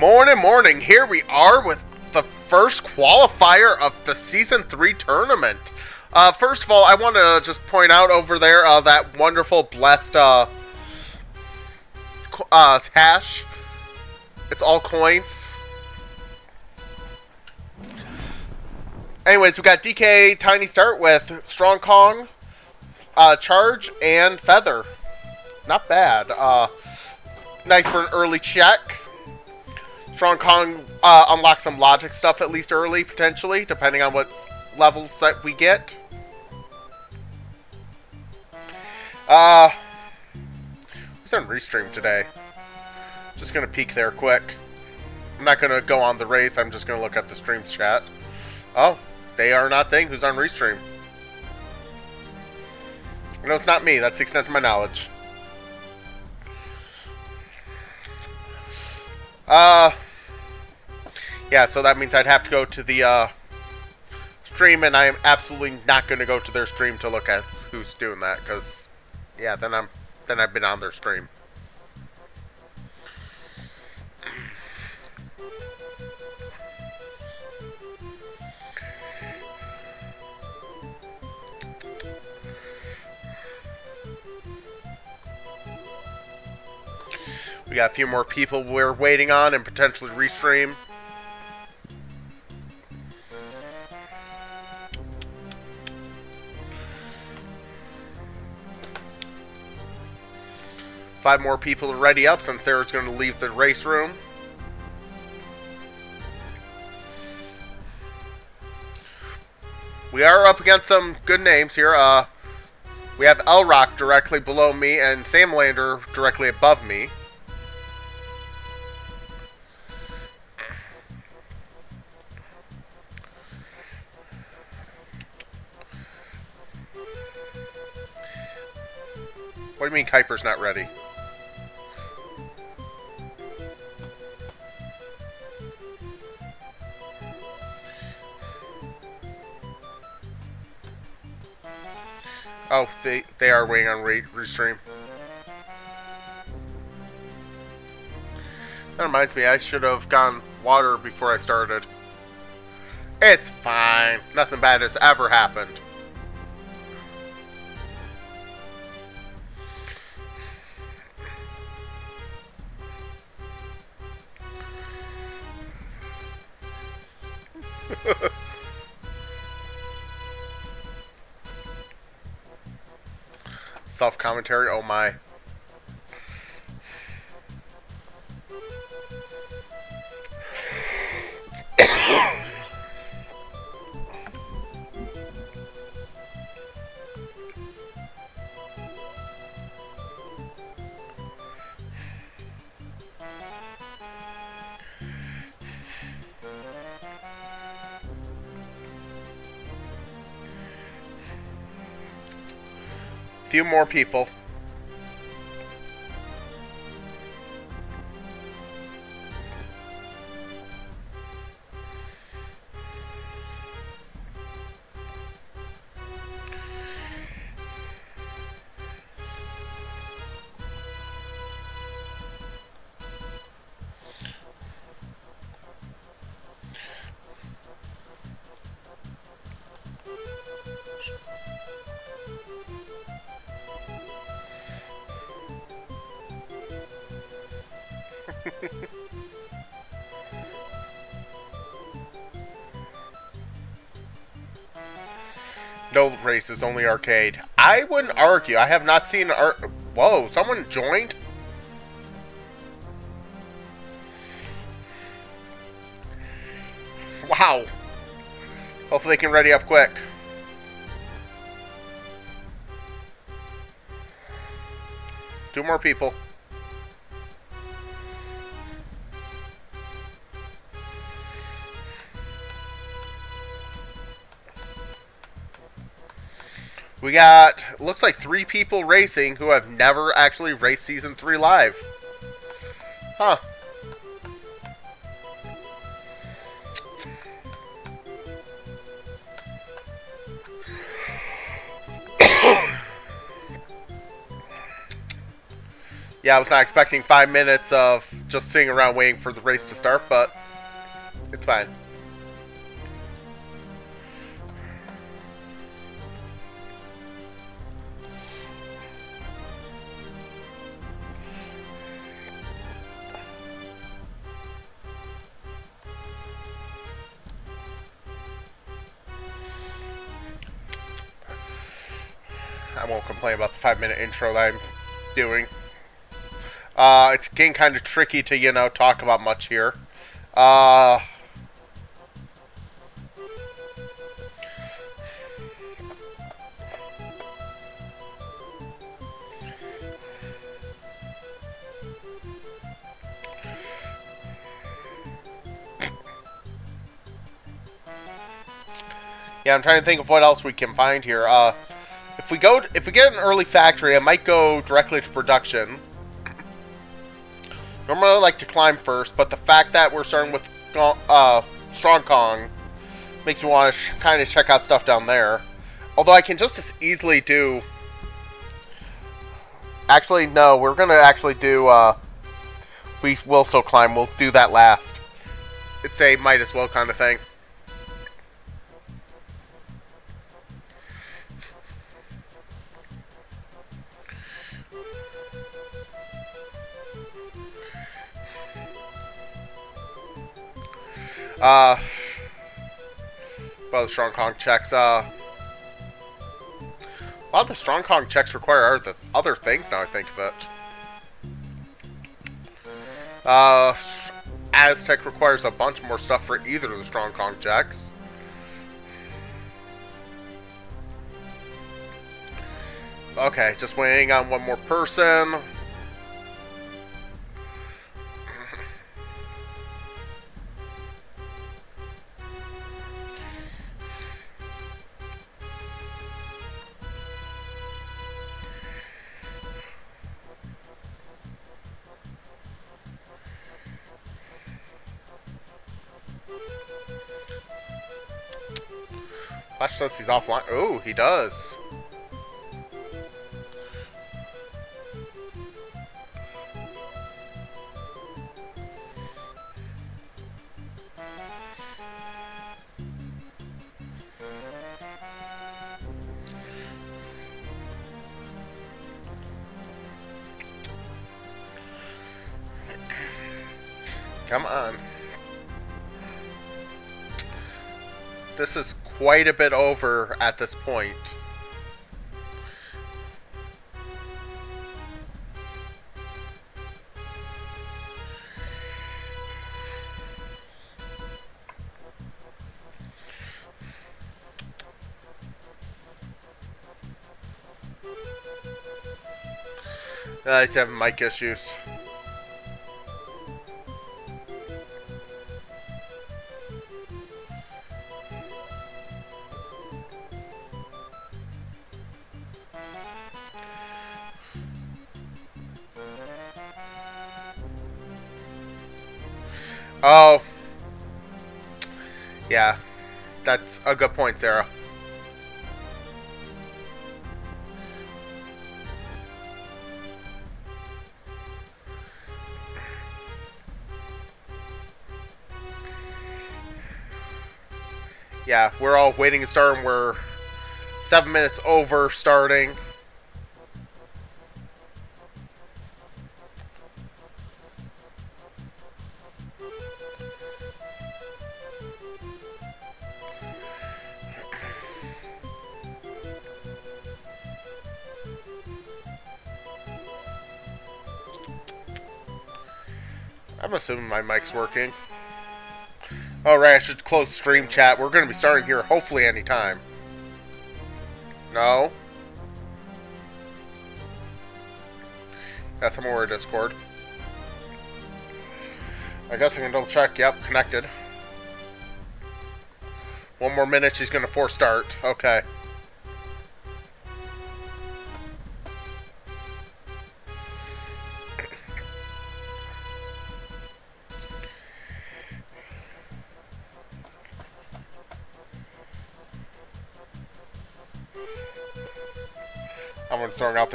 Morning, morning. Here we are with the first qualifier of the Season 3 tournament. Uh, first of all, I want to just point out over there uh, that wonderful blessed uh, uh, hash. It's all coins. Anyways, we got DK Tiny Start with Strong Kong, uh, Charge, and Feather. Not bad. Uh, nice for an early check. Strong Kong uh, some logic stuff at least early, potentially, depending on what levels that we get. Uh, who's on Restream today? Just gonna peek there quick. I'm not gonna go on the race, I'm just gonna look at the stream chat. Oh, they are not saying who's on Restream. No, it's not me, that's the extent of my knowledge. Uh, yeah, so that means I'd have to go to the uh, stream, and I am absolutely not going to go to their stream to look at who's doing that, because, yeah, then I'm then I've been on their stream. We got a few more people we're waiting on and potentially restream. Five more people to ready up since Sarah's going to leave the race room. We are up against some good names here. Uh, we have L-Rock directly below me and Sam Lander directly above me. What do you mean Kuiper's not ready? Oh, they they are waiting on re restream. That reminds me, I should have gone water before I started. It's fine. Nothing bad has ever happened. Self commentary, oh my. Few more people. no races, only arcade. I wouldn't argue. I have not seen ar Whoa, someone joined? Wow. Hopefully they can ready up quick. Two more people. We got, looks like three people racing who have never actually raced Season 3 live. Huh. yeah, I was not expecting five minutes of just sitting around waiting for the race to start, but it's fine. Five minute intro that I'm doing. Uh, it's getting kind of tricky to, you know, talk about much here. Uh, yeah, I'm trying to think of what else we can find here. Uh, if we go, if we get an early factory, I might go directly to production. Normally I like to climb first, but the fact that we're starting with uh, Strong Kong makes me want to kind of check out stuff down there. Although I can just as easily do... Actually, no, we're going to actually do... Uh, we will still climb. We'll do that last. It's a might as well kind of thing. Uh, well, the Strong Kong checks, uh, a lot of the Strong Kong checks require other, other things now I think of it. Uh, Aztec requires a bunch more stuff for either of the Strong Kong checks. Okay, just waiting on one more person. Flash says he's offline. Oh, he does. Come on. This is quite a bit over at this point. I just have mic issues. A good point, Sarah. Yeah, we're all waiting to start and we're seven minutes over starting. Mic's working. Alright, I should close stream chat. We're going to be starting here hopefully anytime. No? That's somewhere Discord. I guess I can double check. Yep, connected. One more minute, she's going to force start. Okay.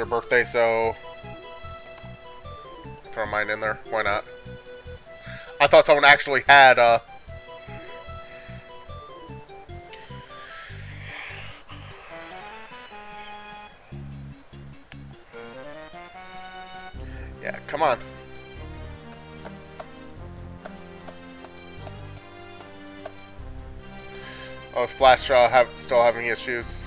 Their birthday, so throw mine in there. Why not? I thought someone actually had, uh... Yeah, come on. Oh, Flash Straw have, still having issues.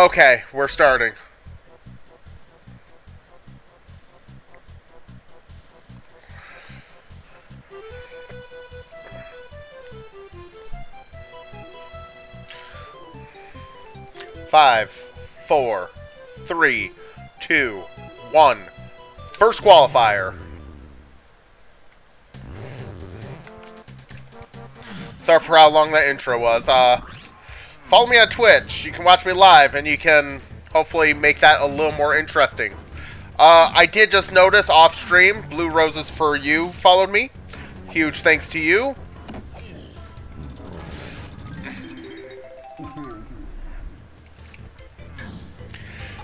Okay, we're starting. Five, four, three, two, one. First qualifier. Sorry for how long that intro was. Uh, follow me on Twitch. You can watch me live, and you can hopefully make that a little more interesting. Uh, I did just notice off stream, Blue Roses for You followed me. Huge thanks to you.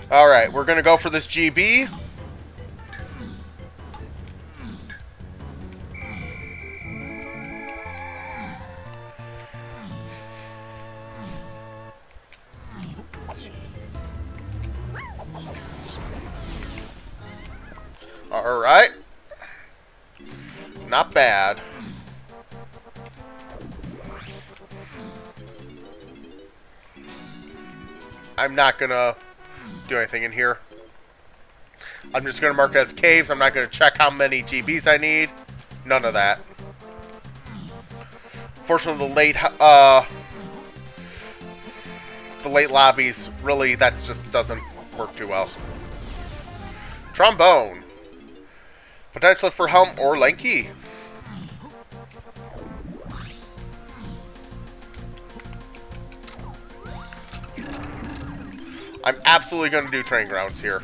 Alright, we're going to go for this GB. Alright. Not bad. I'm not gonna do anything in here. I'm just gonna mark it as caves. I'm not gonna check how many GBs I need. None of that. Fortunately, the late, uh, the late lobbies, really, that just doesn't work too well. Trombone. Potentially for Helm or Lanky. I'm absolutely going to do train grounds here.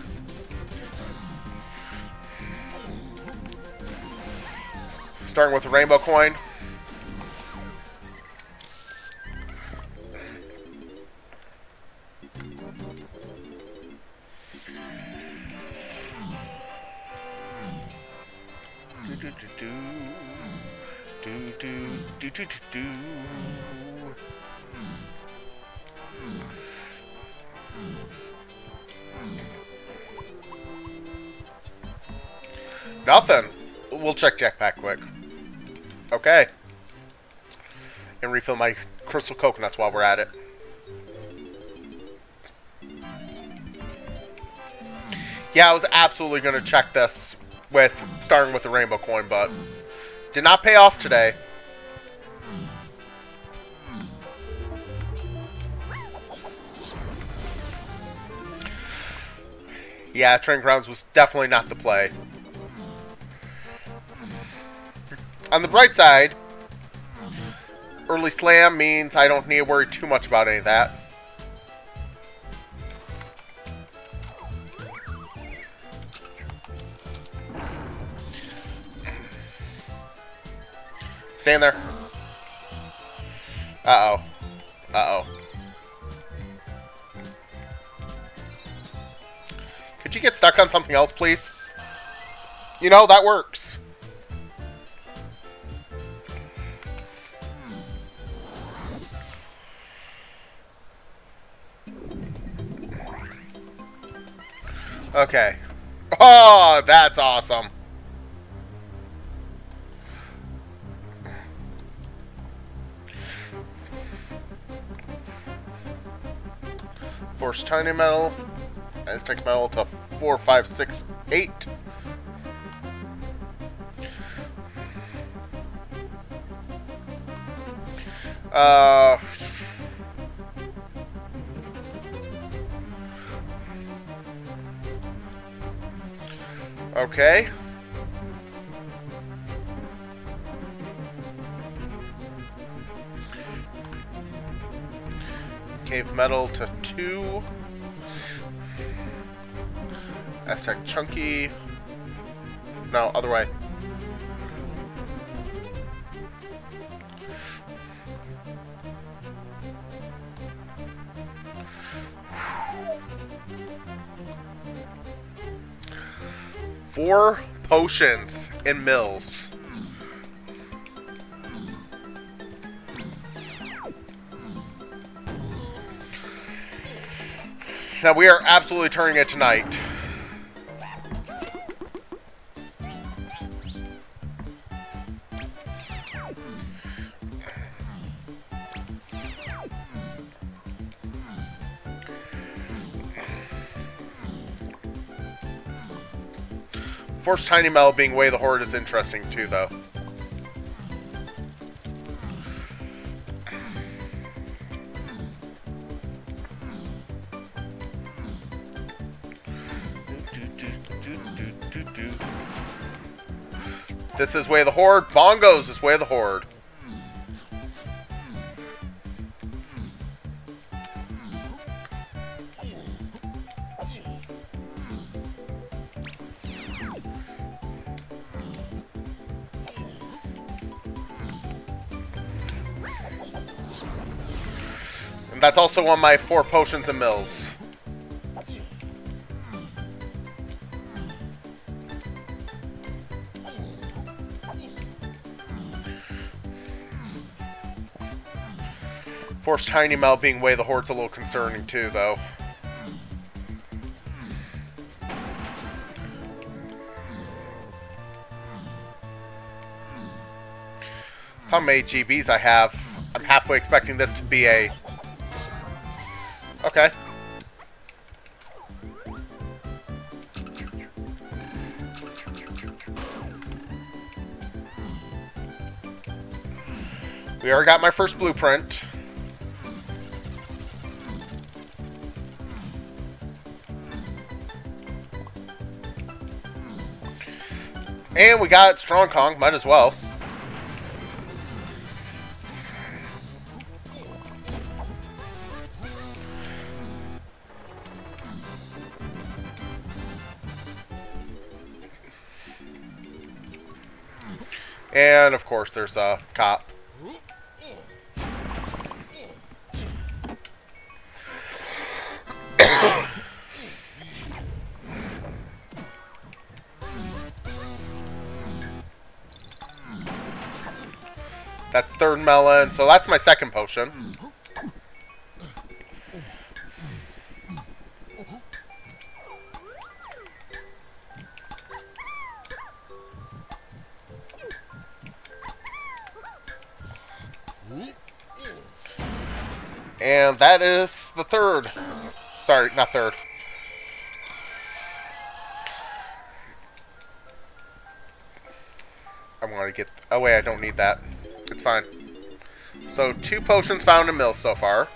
Starting with the rainbow coin. Do do do do. Nothing. We'll check Jetpack quick. Okay. And refill my crystal coconuts while we're at it. Yeah, I was absolutely going to check this with starting with the rainbow coin, but did not pay off today. Yeah, Train Grounds was definitely not the play. On the bright side, early slam means I don't need to worry too much about any of that. Stand there. Uh-oh. Uh-oh. Could you get stuck on something else, please? You know, that works. Okay. Oh, that's awesome. Force Tiny Medal and it's take medal to four, five, six, eight. Uh, okay. Cave medal to two. Aztec Chunky. No, other way. Four potions in mills. Now we are absolutely turning it tonight. Force Tiny Mel being Way the Horde is interesting too, though. This is Way of the Horde. Bongos is Way of the Horde. Also on my four potions and mills. Force Tiny Mel being way the Horde's a little concerning too, though. How many GBs I have? I'm halfway expecting this to be a... already got my first blueprint. And we got Strong Kong, might as well. And of course there's a cop. Melon, so that's my second potion. And that is the third. Sorry, not third. I want to get... Oh, wait, I don't need that. It's fine. So, two potions found in Mill so far.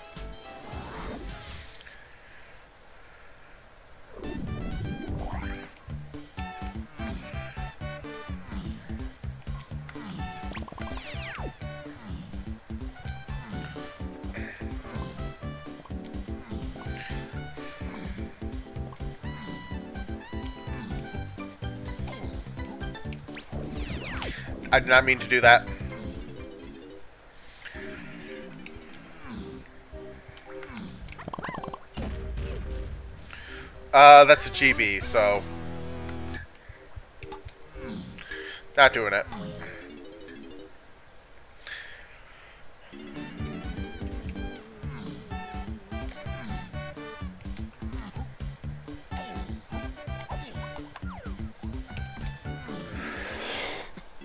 I did not mean to do that. Uh, that's a GB, so... Not doing it.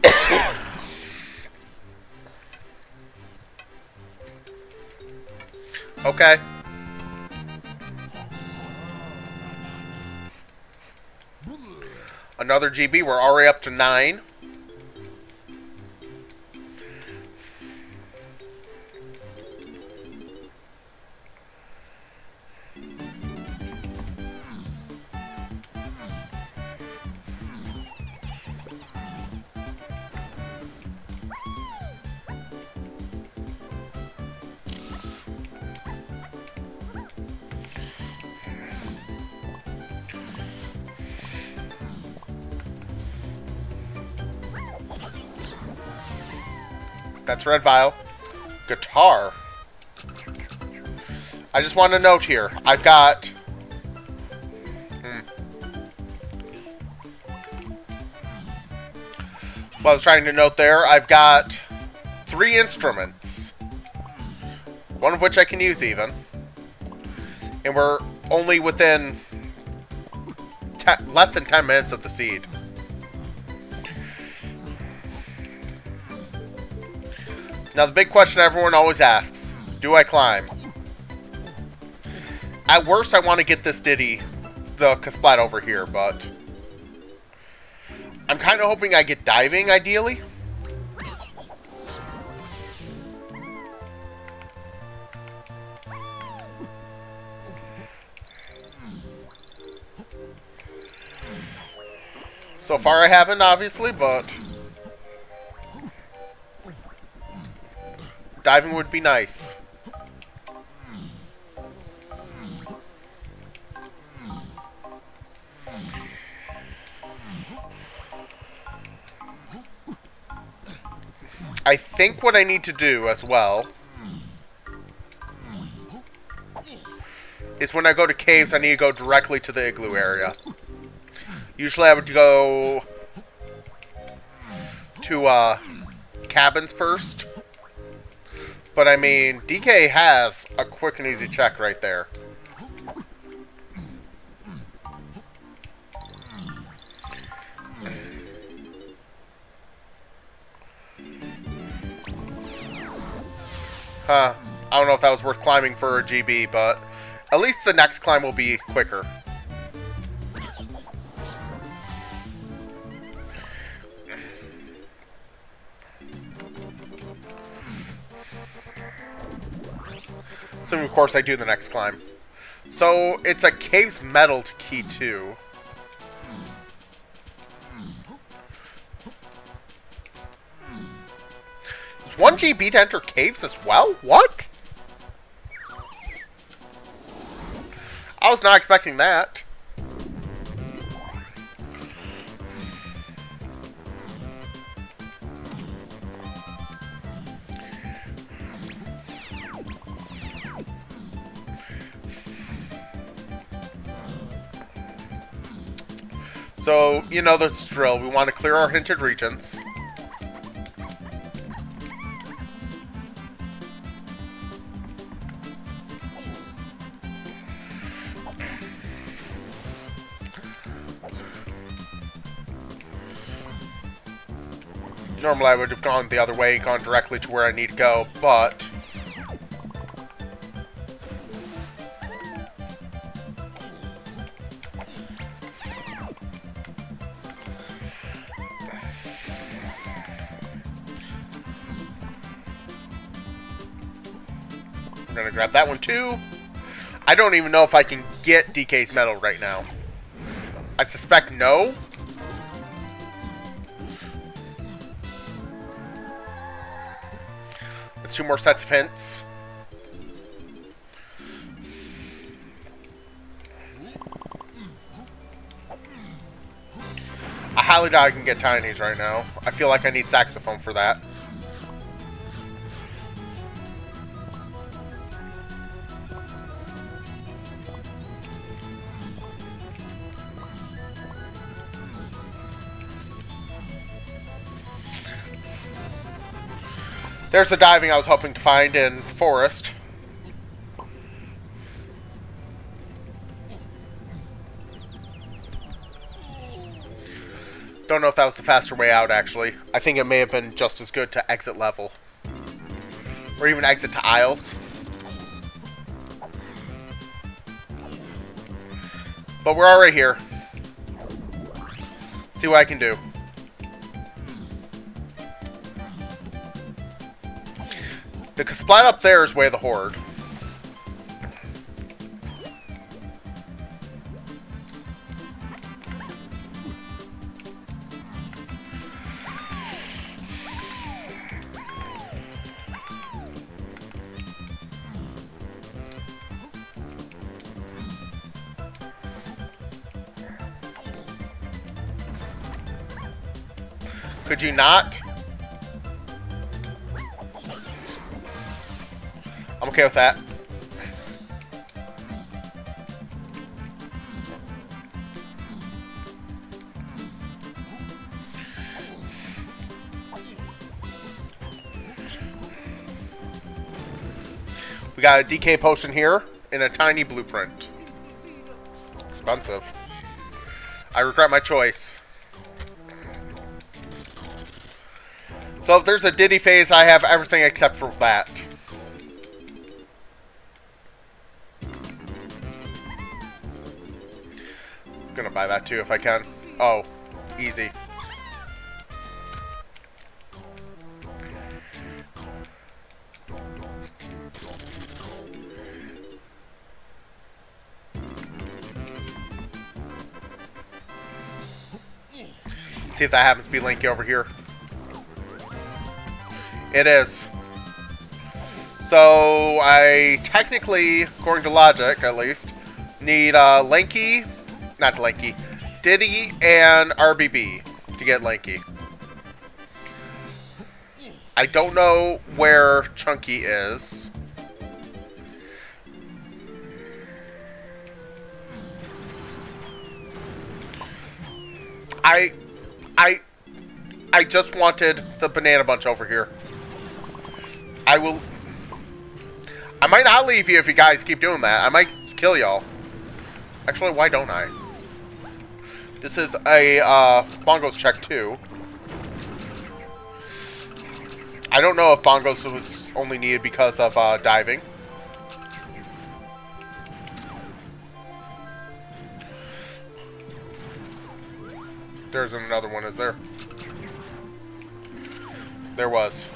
Okay. Another GB. We're already up to nine. That's red vial. Guitar. I just want to note here. I've got... Hmm. I was trying to note there, I've got three instruments. One of which I can use even. And we're only within less than 10 minutes of the seed. Now the big question everyone always asks, do I climb? At worst, I want to get this Diddy, the Kasplat over here, but... I'm kind of hoping I get diving, ideally. So far I haven't, obviously, but... Diving would be nice. I think what I need to do as well is when I go to caves, I need to go directly to the igloo area. Usually I would go to uh, cabins first. But I mean, DK has a quick and easy check right there. Huh. I don't know if that was worth climbing for a GB, but at least the next climb will be quicker. So, of course, I do the next climb. So, it's a cave's medal to key 2. Is 1GB to enter caves as well? What? I was not expecting that. You know the drill. We want to clear our hinted regions. Normally I would have gone the other way gone directly to where I need to go, but... That one too. I don't even know if I can get DK's medal right now. I suspect no. That's two more sets of hints. I highly doubt I can get tinies right now. I feel like I need saxophone for that. There's the diving I was hoping to find in Forest. Don't know if that was the faster way out, actually. I think it may have been just as good to exit level. Or even exit to Isles. But we're already here. See what I can do. The splat up there is way the horde. Could you not? Okay with that. We got a DK potion here in a tiny blueprint. Expensive. I regret my choice. So if there's a Diddy phase, I have everything except for that. Buy that too if I can. Oh, easy. See if that happens to be Lanky over here. It is. So, I technically, according to logic at least, need uh, Lanky, not Lanky, Diddy and RBB to get Lanky. I don't know where Chunky is. I, I, I just wanted the banana bunch over here. I will. I might not leave you if you guys keep doing that. I might kill y'all. Actually, why don't I? This is a uh, bongos check too. I don't know if bongos was only needed because of uh, diving. There's another one, is there? There was.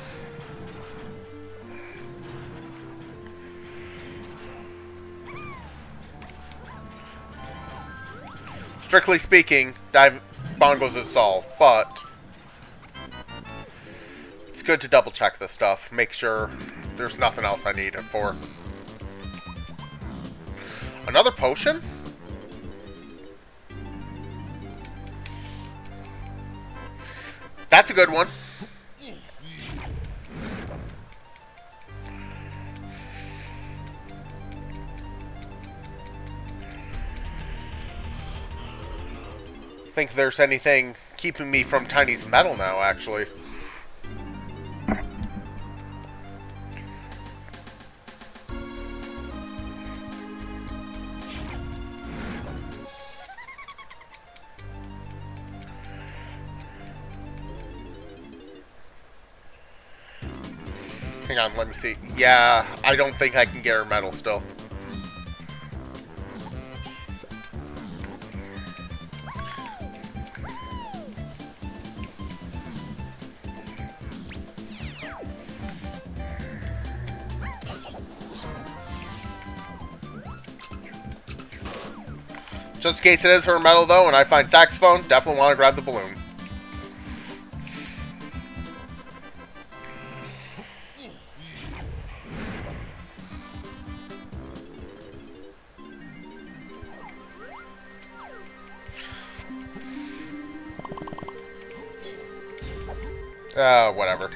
Strictly speaking, dive bongos is solved, but it's good to double check this stuff. Make sure there's nothing else I need it for. Another potion? That's a good one. Think there's anything keeping me from Tiny's medal now, actually. Hang on, let me see. Yeah, I don't think I can get her medal still. Just in case it is her medal, though, and I find saxophone, definitely want to grab the balloon. Uh, whatever.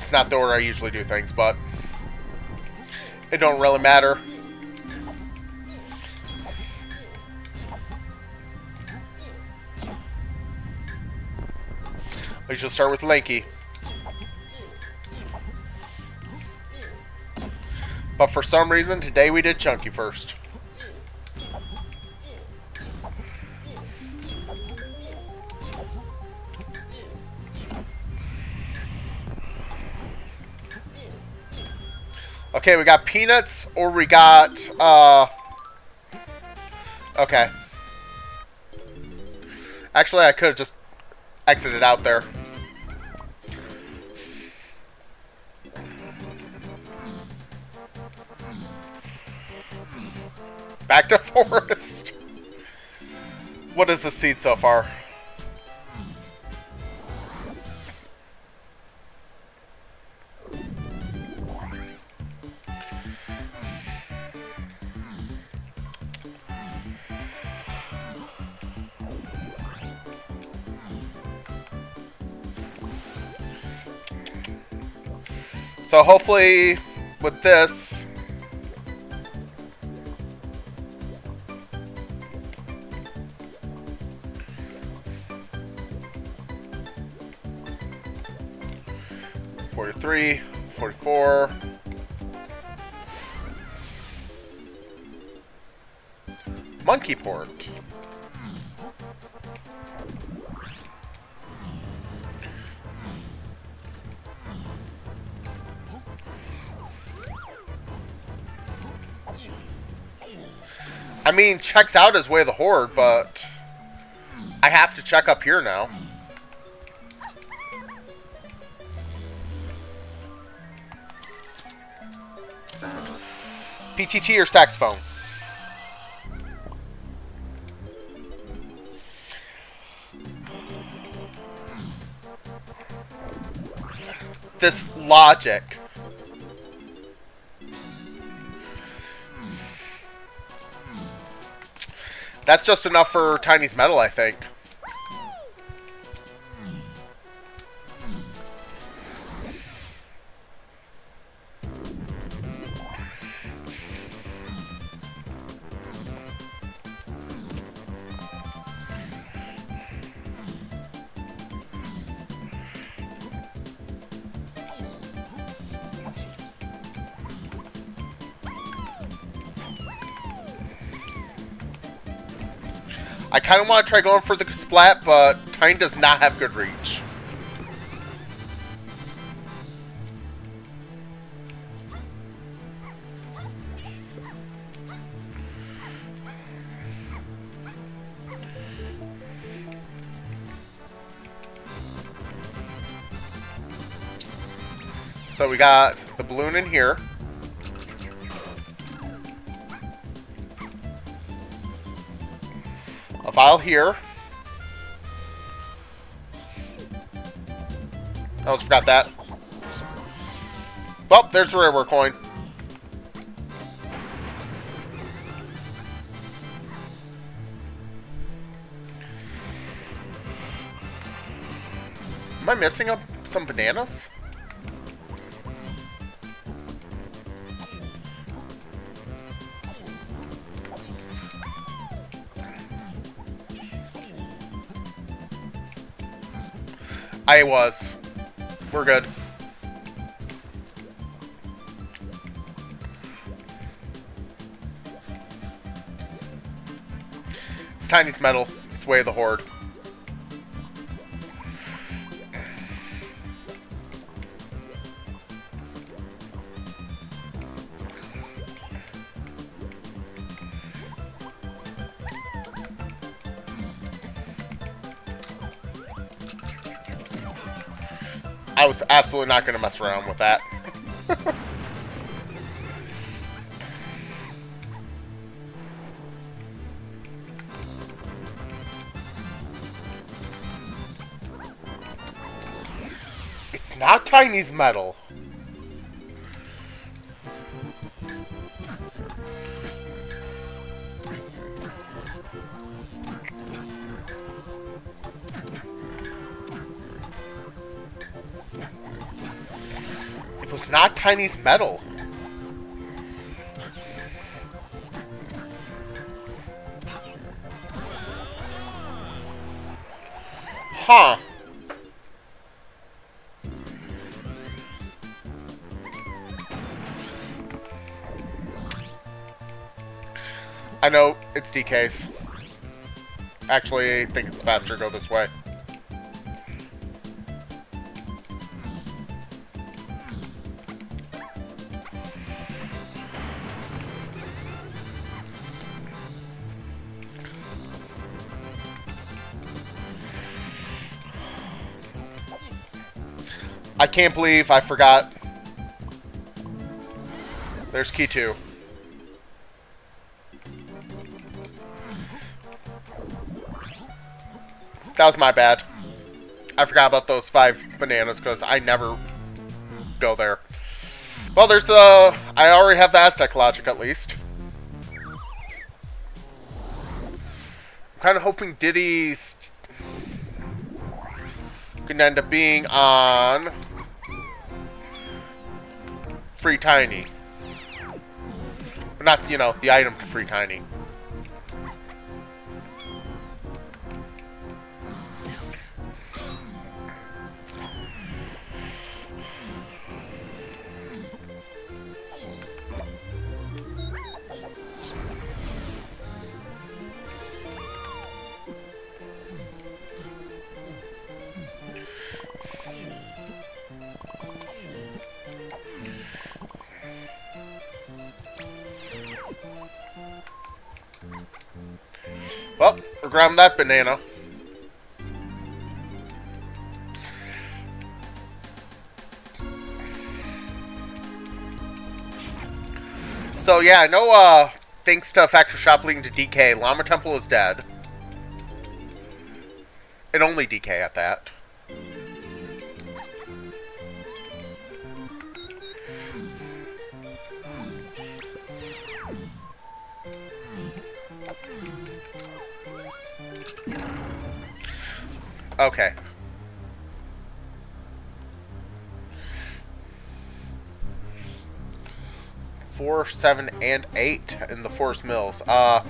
It's not the order I usually do things, but it don't really matter. We should start with Lanky. But for some reason, today we did Chunky first. Okay, we got peanuts or we got, uh... Okay. Actually, I could have just exited out there. Back to forest. What is the seed so far? So hopefully with this. Forty-four. Monkeyport. I mean, checks out as Way of the Hoard, but I have to check up here now. PTT or saxophone? This logic. That's just enough for Tiny's medal, I think. Kind of want to try going for the splat, but Tiny does not have good reach. So we got the balloon in here. Vial here. I almost forgot that. Well, there's a rare coin. Am I missing up some bananas? I was. We're good. It's Tiny's medal. It's way of the Hoard. Absolutely not going to mess around with that. it's not Tiny's medal. Tiny's medal. Huh. I know it's DK's. Actually, I think it's faster to go this way. Can't believe I forgot. There's key two. That was my bad. I forgot about those five bananas because I never go there. Well, there's the... I already have the Aztec logic at least. I'm kind of hoping Diddy's can end up being on free Tiny. Not, you know, the item to free Tiny. That banana. So yeah, I know uh thanks to Factory Shop leading to DK, Llama Temple is dead. And only DK at that. Okay. Four, seven, and eight in the Forest Mills. Uh,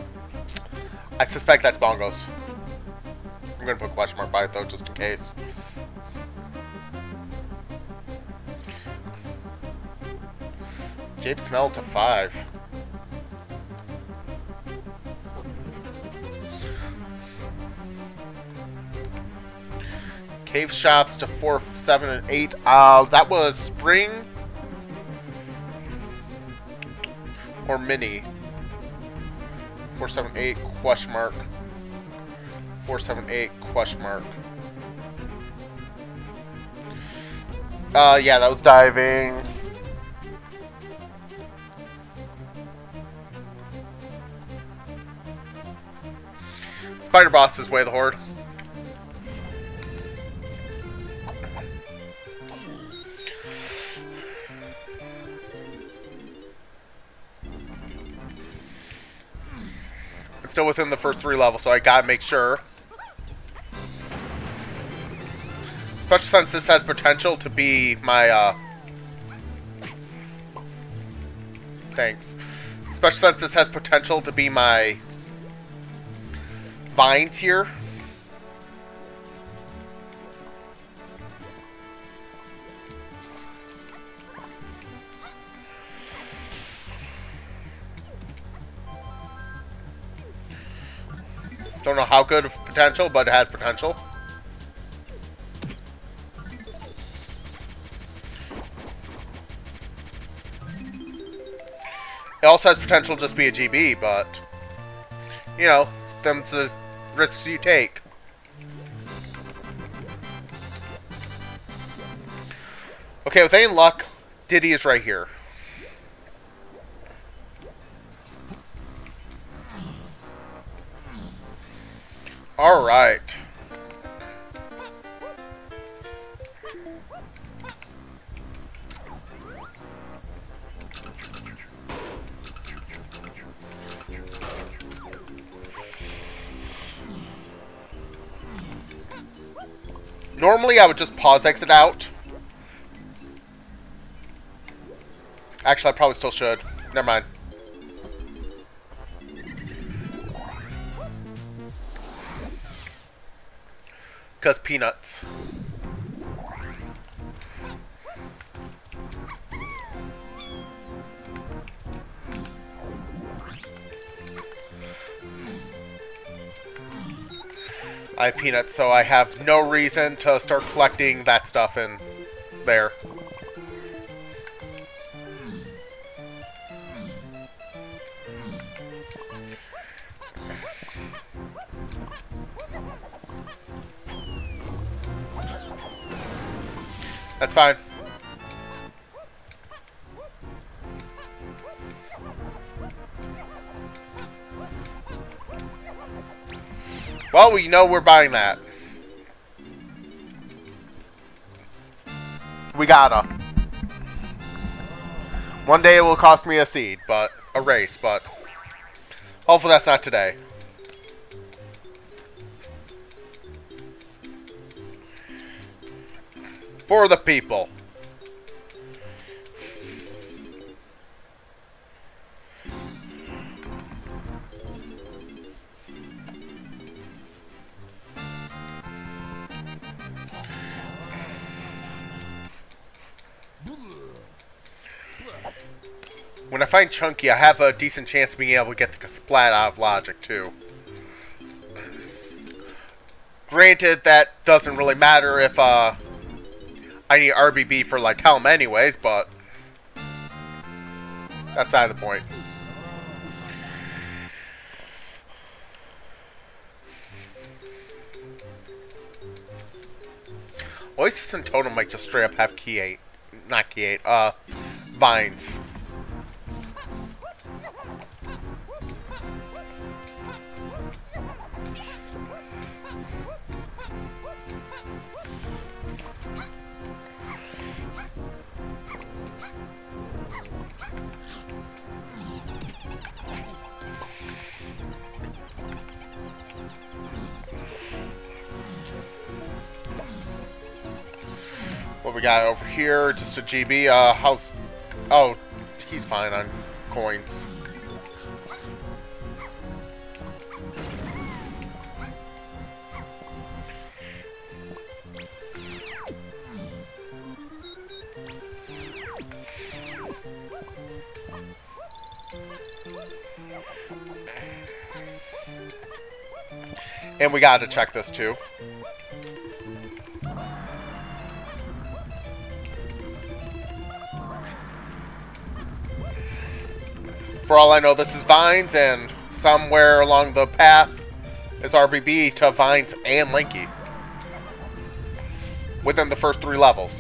I suspect that's Bongos. I'm gonna put question mark by it though, just in case. Jape smell to five. Cave shops to four, seven, and eight. Uh, that was spring or mini. Four, seven, eight question mark. Four, seven, eight question mark. Uh, yeah, that was diving. Spider Boss is way the hoard. Still within the first three levels, so I gotta make sure. Especially since this has potential to be my, uh... Thanks. Especially since this has potential to be my... Vines here. How good of potential, but it has potential. It also has potential to just be a GB, but... You know, them the risks you take. Okay, with any luck, Diddy is right here. All right. Normally, I would just pause exit out. Actually, I probably still should. Never mind. Because peanuts. I have peanuts, so I have no reason to start collecting that stuff in there. That's fine. Well, we know we're buying that. We gotta. One day it will cost me a seed, but a race, but hopefully that's not today. for the people. When I find Chunky, I have a decent chance of being able to get the Splat out of Logic, too. Granted, that doesn't really matter if, uh, I need RBB for, like, Helm anyways, but... That's out of the point. Oasis and Totem might just straight up have key 8. Not key 8, uh, vines. What we got over here? Just a GB. Uh, how's... Oh, he's fine on coins. And we got to check this too. For all I know, this is Vines, and somewhere along the path is RBB to Vines and Lanky. Within the first three levels.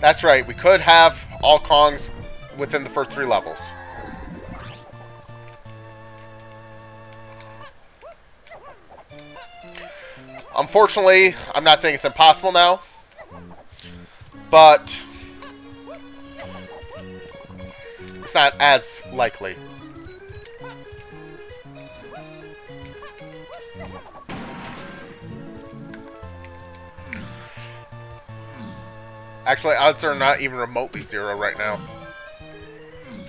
That's right, we could have all Kongs within the first three levels. Unfortunately, I'm not saying it's impossible now, but it's not as likely. Actually, odds are not even remotely zero right now.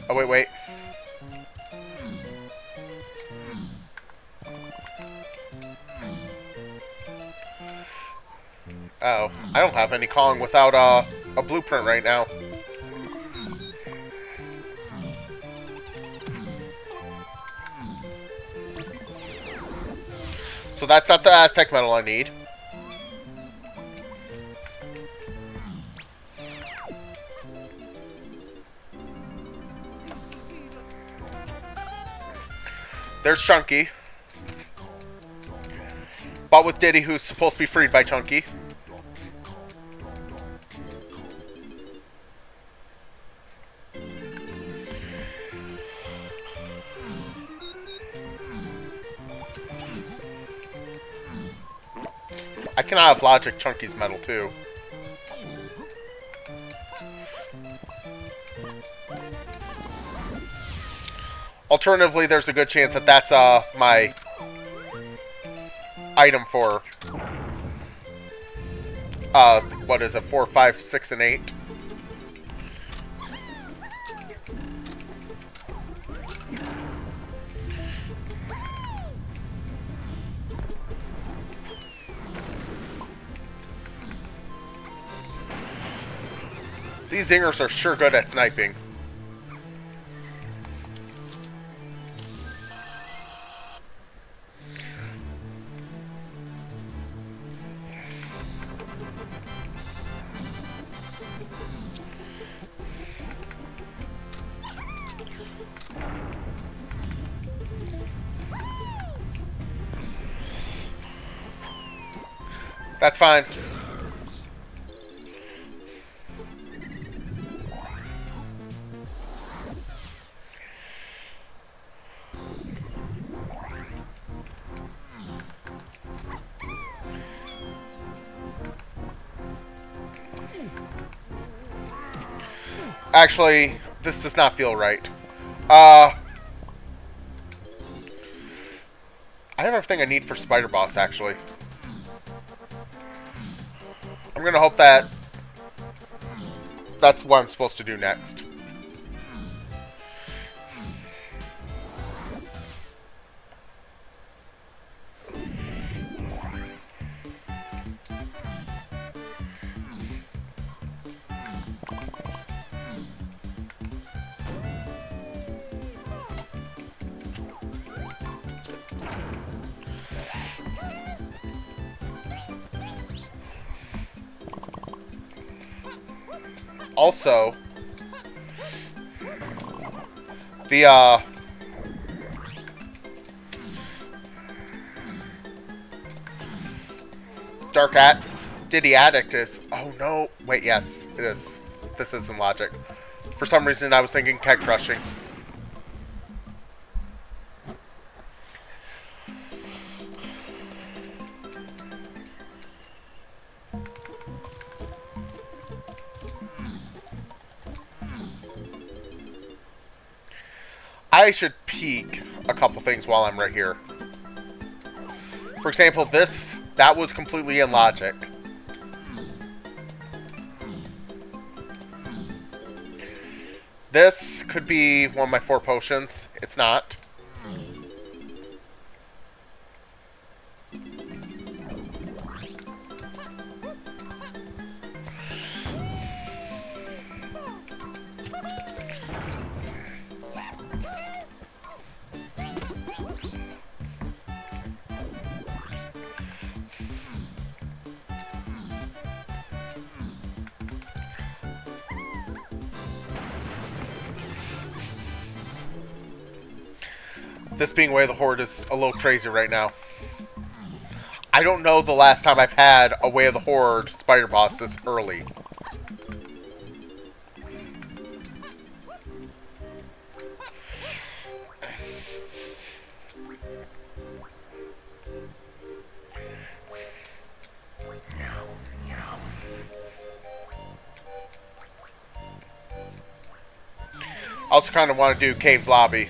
Oh, wait, wait. Oh, I don't have any Kong without uh, a blueprint right now. So that's not the Aztec medal I need. There's Chunky. But with Diddy, who's supposed to be freed by Chunky. I can have Logic Chunky's medal too. Alternatively, there's a good chance that that's uh, my item for uh, what is it, four, five, six, and 8. These zingers are sure good at sniping. That's fine. Actually, this does not feel right. Uh... I have everything I need for Spider Boss, actually. I'm gonna hope that that's what I'm supposed to do next. Uh, Dark At Diddy Addict is, oh no, wait, yes, it is. This isn't logic. For some reason, I was thinking Keg Crushing. I should peek a couple things while I'm right here. For example, this, that was completely in logic. This could be one of my four potions. It's not. Way the Hoard is a little crazy right now. I don't know the last time I've had a Way of the Hoard spider boss this early. I also kind of want to do Cave's Lobby.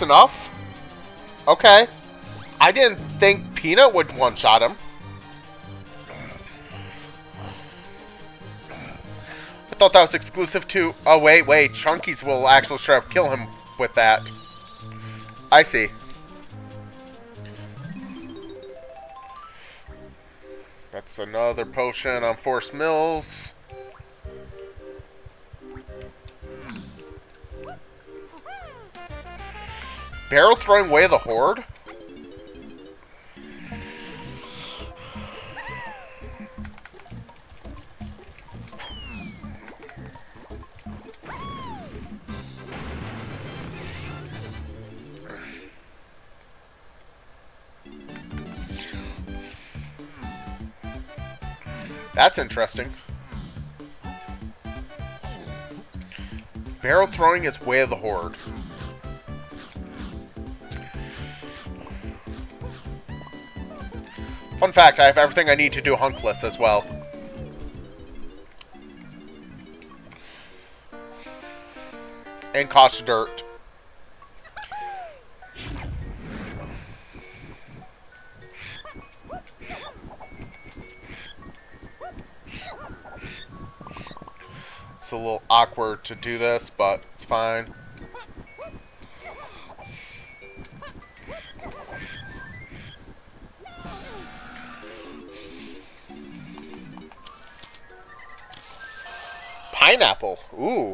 That's enough? Okay. I didn't think Peanut would one-shot him. I thought that was exclusive to... Oh, wait, wait. Chunkies will actually straight up kill him with that. I see. That's another potion on Forest Mills. Barrel throwing away the hoard? That's interesting. Barrel throwing is way of the hoard. Fun fact, I have everything I need to do hunkless as well. And cost dirt. It's a little awkward to do this, but it's fine. Pineapple. Ooh.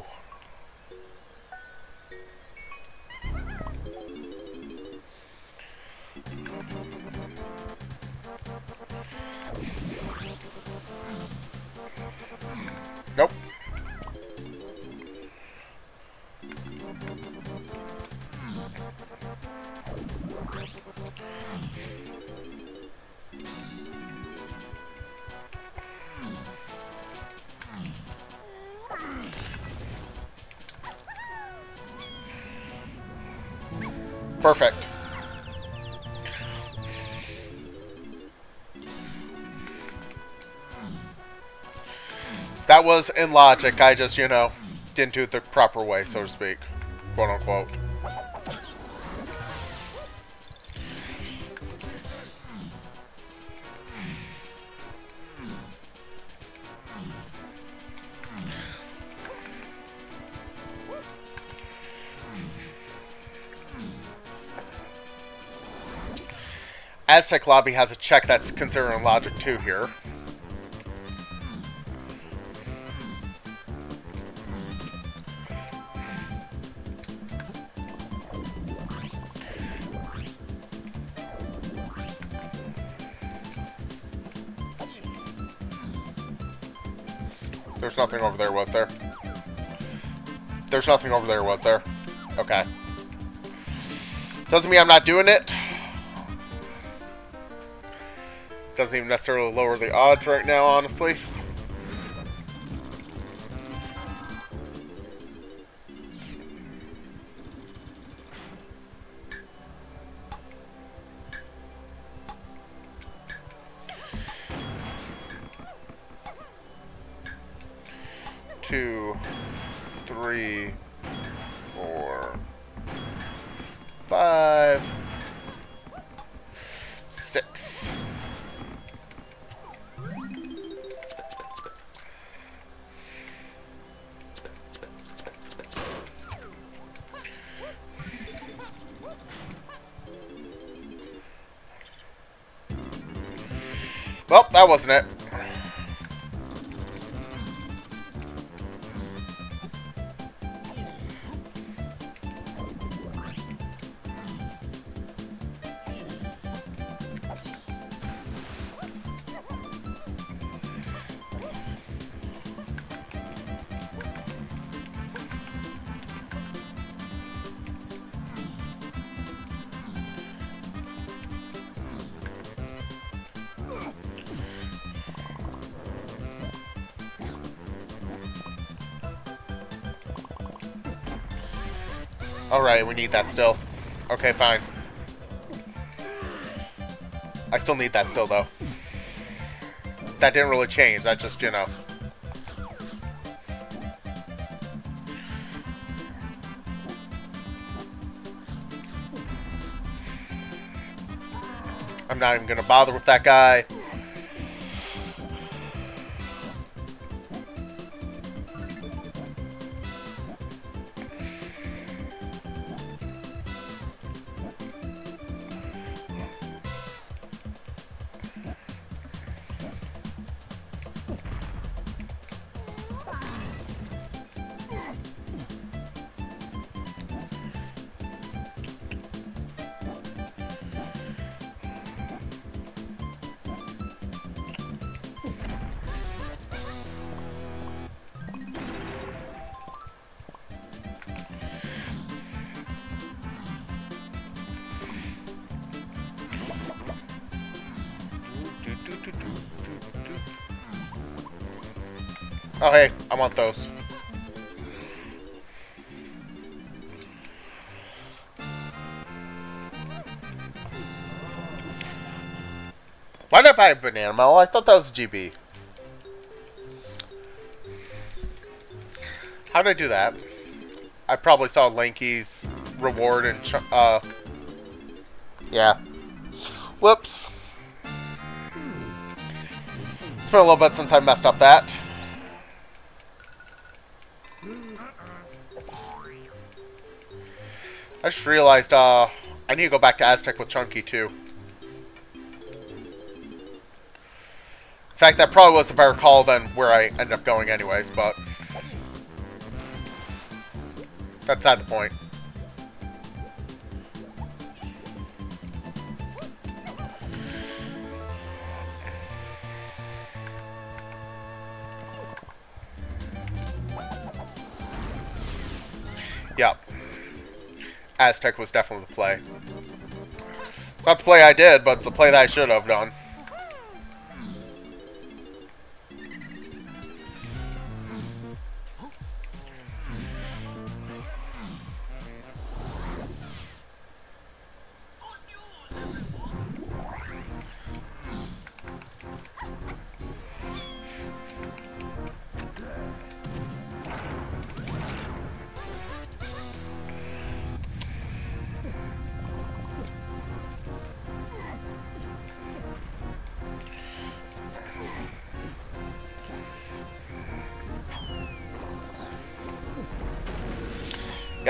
Was in logic. I just, you know, didn't do it the proper way, so to speak. Quote unquote. Aztec Lobby has a check that's considering logic too here. There's nothing over there, was there? Okay. Doesn't mean I'm not doing it. Doesn't even necessarily lower the odds right now, honestly. That wasn't it. Alright, we need that still. Okay, fine. I still need that still, though. That didn't really change, that just, you know... I'm not even gonna bother with that guy. Buy a banana medal? I thought that was GB. How did I do that? I probably saw Lanky's reward and, uh... Yeah. Whoops. It's been a little bit since I messed up that. I just realized, uh, I need to go back to Aztec with Chunky, too. Fact, that probably was a better call than where I ended up going anyways, but... That's not the point. Yep. Aztec was definitely the play. not the play I did, but the play that I should have done.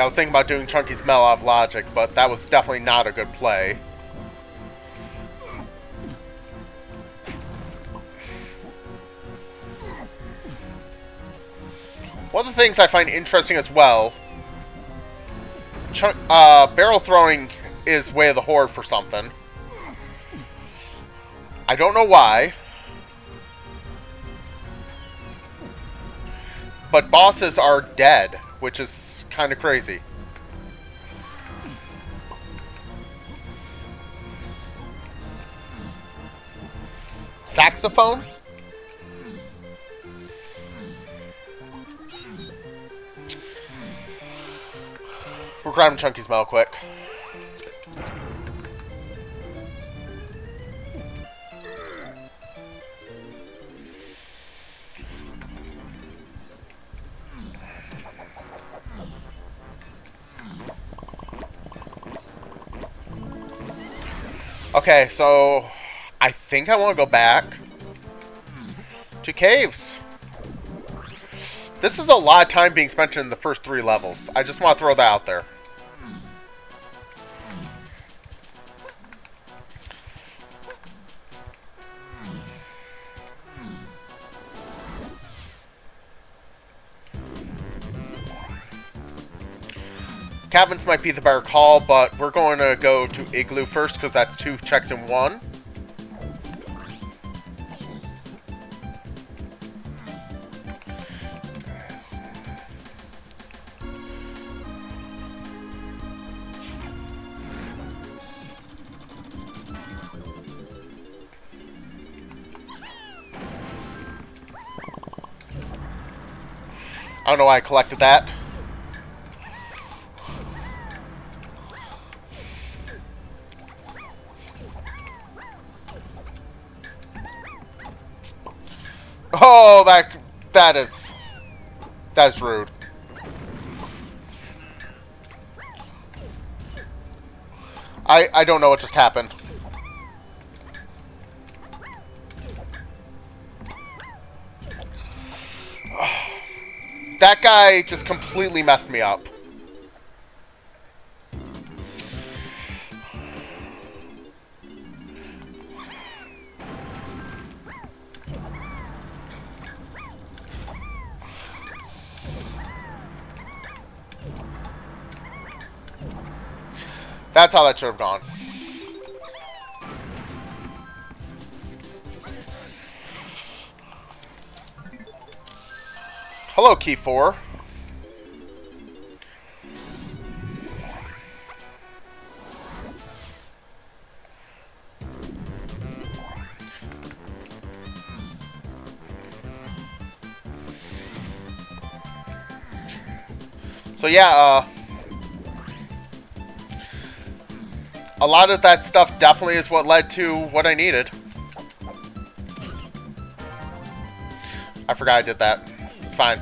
was thinking about doing Chunky's Melov off logic, but that was definitely not a good play. One of the things I find interesting as well, Chunk, uh, barrel throwing is Way of the Hoard for something. I don't know why. But bosses are dead, which is kind of crazy. Saxophone? We're grabbing Chunky's mail quick. Okay, so I think I want to go back to caves. This is a lot of time being spent in the first three levels. I just want to throw that out there. Cabins might be the better call, but we're going to go to Igloo first because that's two checks in one. I don't know why I collected that. Oh, that that is that's rude. I I don't know what just happened. That guy just completely messed me up. That's how that should have gone. Hello, Key 4. So yeah, uh, a lot of that stuff definitely is what led to what I needed. I forgot I did that fine.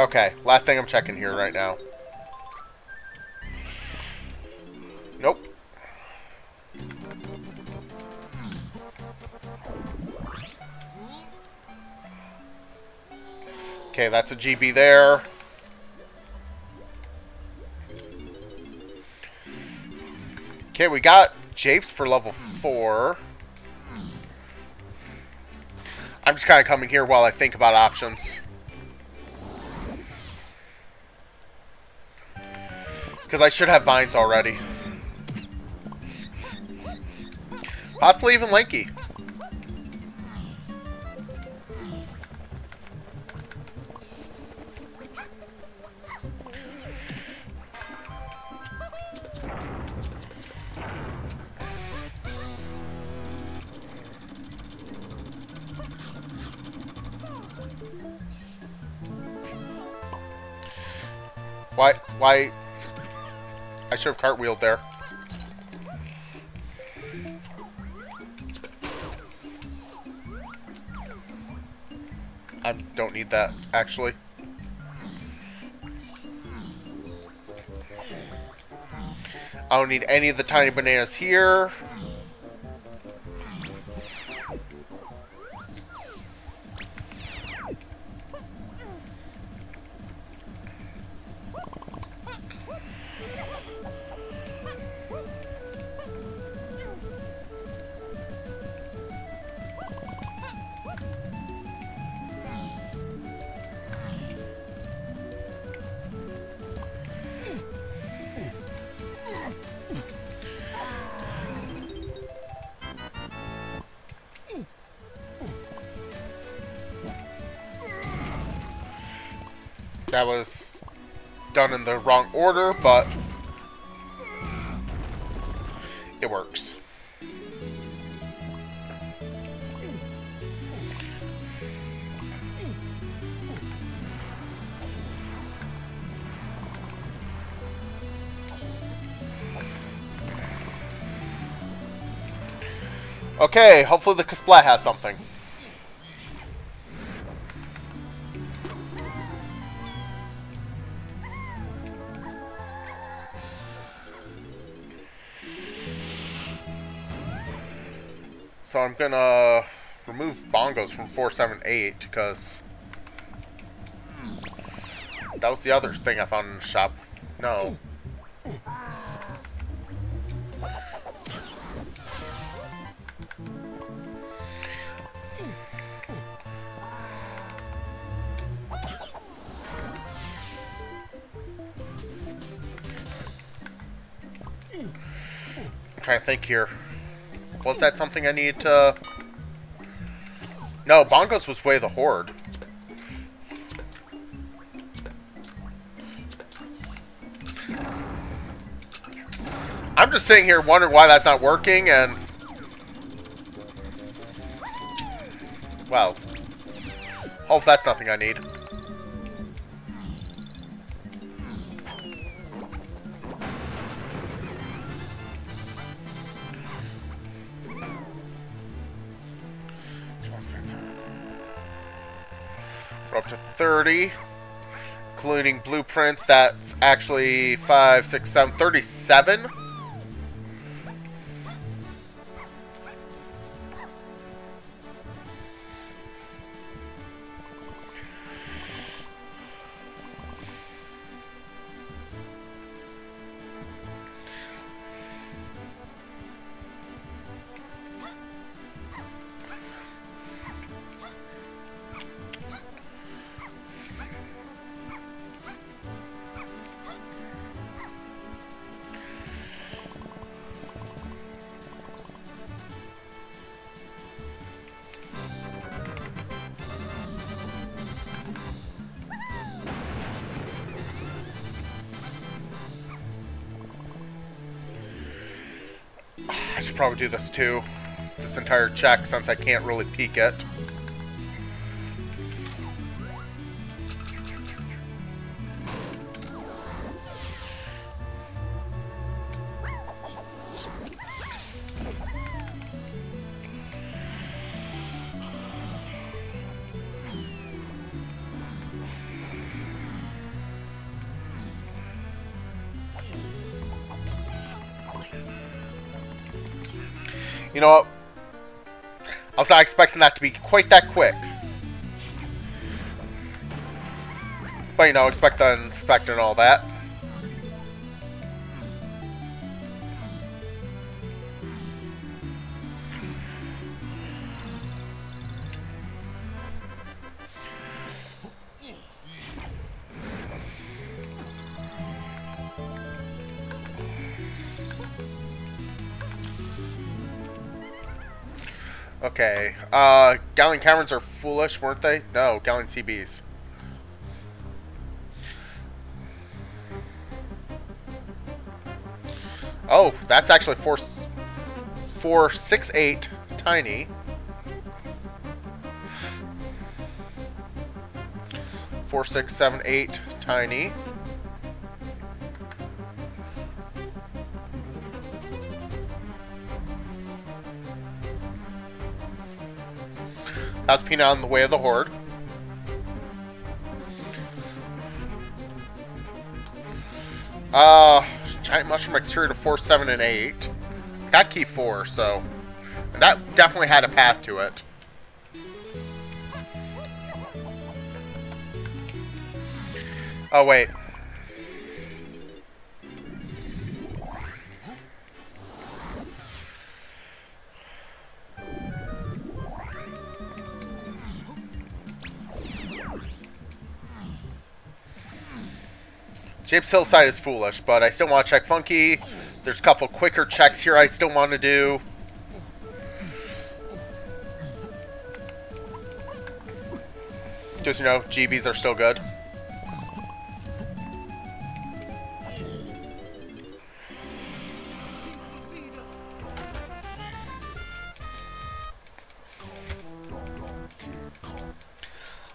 Okay, last thing I'm checking here right now. Nope. Okay, that's a GB there. Okay, we got Japes for level 4. I'm just kind of coming here while I think about options. Because I should have vines already. Possibly even Lanky. Why, why, should have cartwheeled there. I don't need that, actually. I don't need any of the tiny bananas here. In the wrong order, but it works. Okay, hopefully the Kasplat has something. I'm gonna remove bongos from 478 because that was the other thing I found in the shop. No. Trying to think here. Was that something I need to... No, Bongos was way the Hoard. I'm just sitting here wondering why that's not working, and... Well. Hope that's nothing I need. We're up to 30. Including blueprints, that's actually 5, 6, 7, 37. Probably do this too. This entire check since I can't really peek it. Expecting that to be quite that quick. But you know, expect the inspector and all that. Uh, Galleon Caverns are foolish, weren't they? No, Galleon CBs. Oh, that's actually four, four, six, eight, tiny. Four, six, seven, eight, tiny. House Peanut on the way of the Hoard. Uh, Giant Mushroom Exterior to 4, 7, and 8. Got key 4, so... that definitely had a path to it. Oh, wait. Japes Hillside is foolish, but I still want to check Funky. There's a couple quicker checks here I still want to do. Just, you know, GBs are still good.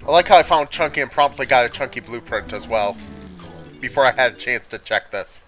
I like how I found Chunky and promptly got a Chunky blueprint as well before I had a chance to check this.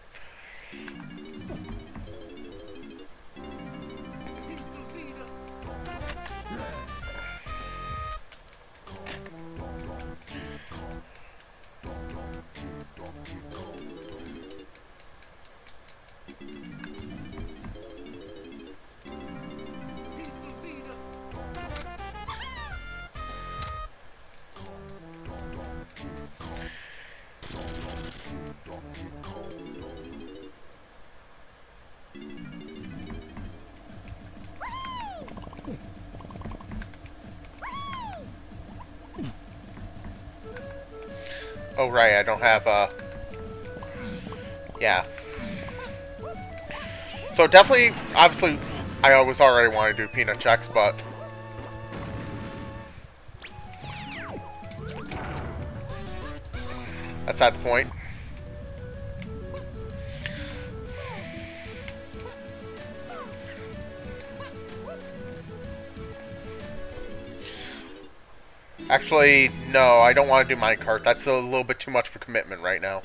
Oh, right, I don't have, uh... Yeah. So definitely, obviously, I always already want to do peanut checks, but... That's not the point. Actually, no, I don't want to do minecart. That's a little bit too much for commitment right now.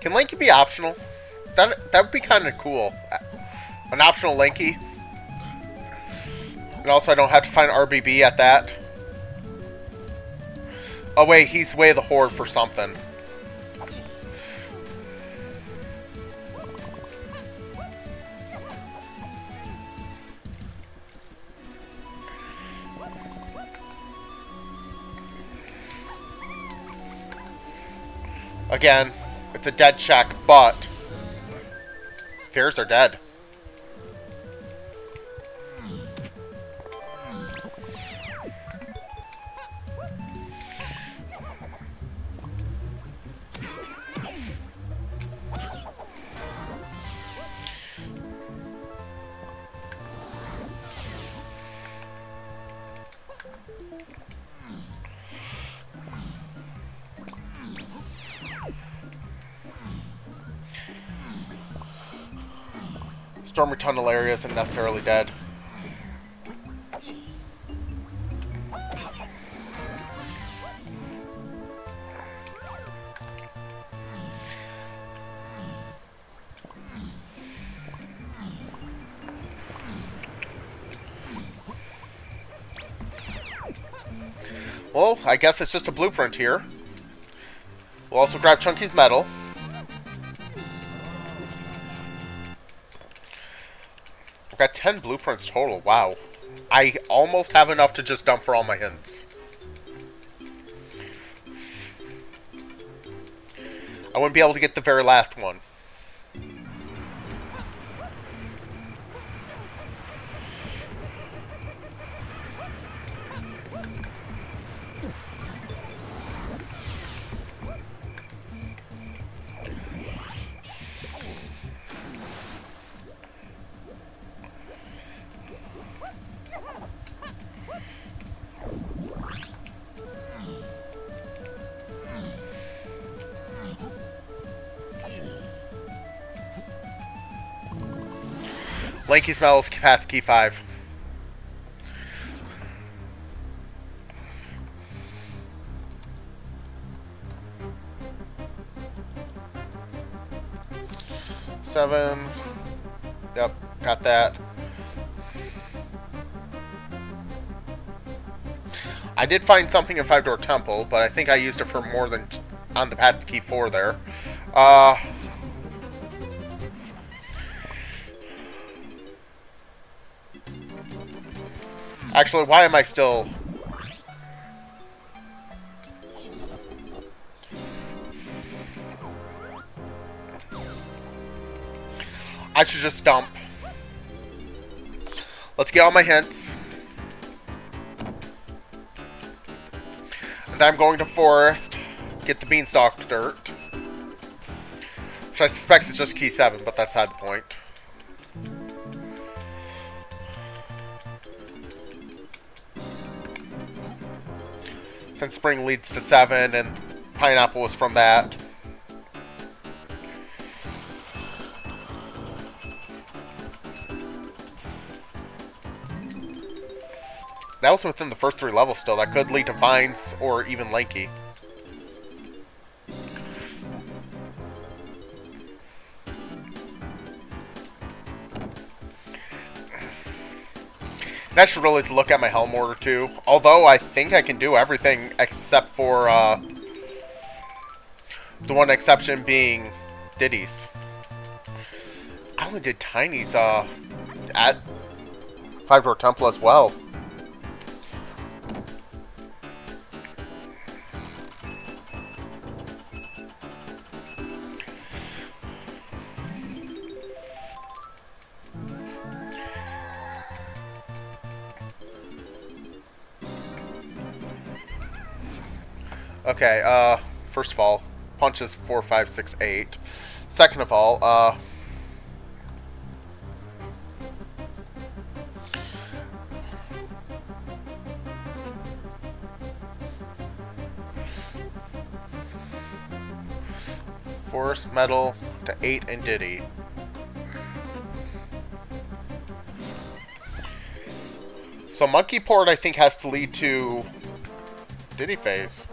Can Lanky be optional? That, that would be kind of cool. An optional Lanky. And also I don't have to find RBB at that. Oh wait, he's way the hoard for something. Again, it's a dead check, but fears are dead. Tunnel isn't necessarily dead. Well, I guess it's just a blueprint here. We'll also grab Chunky's medal. 10 blueprints total. Wow. I almost have enough to just dump for all my hints. I wouldn't be able to get the very last one. Lanky smells path key 5. seven. Yep, got that. I did find something in Five Door Temple, but I think I used it for more than on the path to key four there. Uh, actually, why am I still... I should just dump. Let's get all my hints. And then I'm going to forest, get the beanstalk dirt. Which I suspect is just key 7, but that's not the point. Since spring leads to 7, and pineapple is from that. That was within the first three levels still. That could lead to Vines or even Lanky. I should really look at my Helm order too. Although I think I can do everything except for uh, the one exception being Diddy's. I only did Tiny's uh, at Five Door Temple as well. Okay, uh, first of all, punches four, five, six, eight. Second of all, uh, Forest Medal to 8 and Diddy. So Monkeyport I think has to lead to Diddy Phase.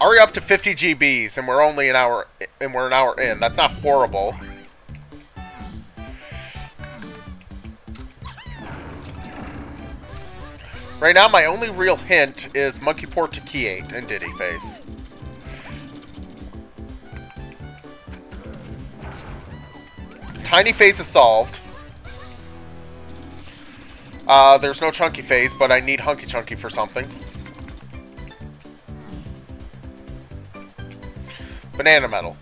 Are we up to 50 GBs and we're only an hour and we're an hour in? That's not horrible. Right now, my only real hint is Monkeyport to Key 8 and Diddy Phase. Tiny Phase is solved. Uh, there's no Chunky Phase, but I need Hunky Chunky for something. Banana Medal.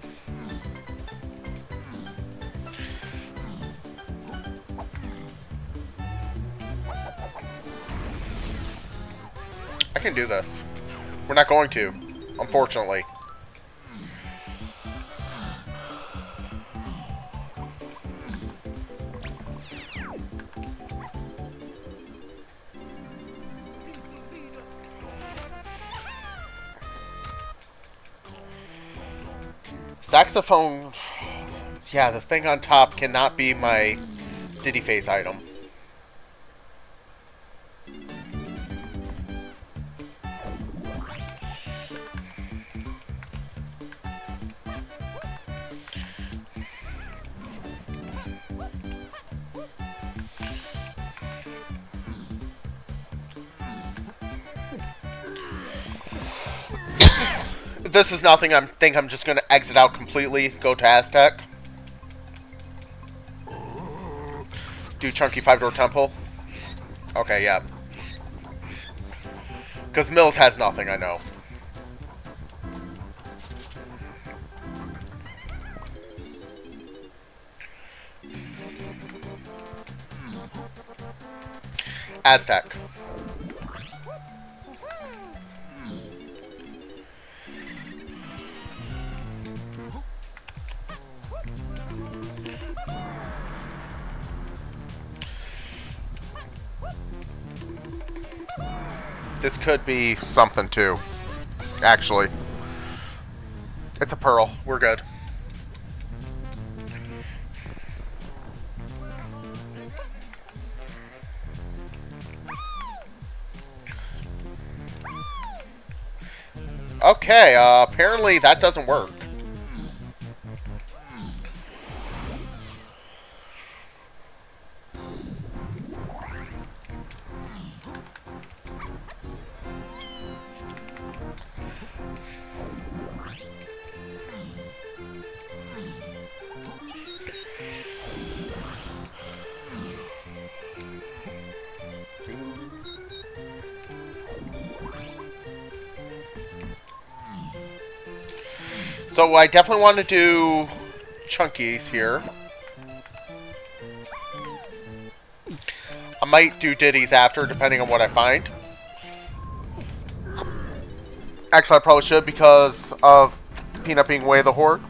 I can do this. We're not going to, unfortunately. Saxophone... Yeah, the thing on top cannot be my Diddy Phase item. This is nothing, I think I'm just going to exit out completely, go to Aztec. Do Chunky Five Door Temple. Okay, yeah. Because Mills has nothing, I know. Aztec. could be something too. Actually. It's a pearl. We're good. Okay, uh, apparently that doesn't work. So I definitely want to do chunkies here. I might do ditties after, depending on what I find. Actually, I probably should because of Peanut being way the hoard.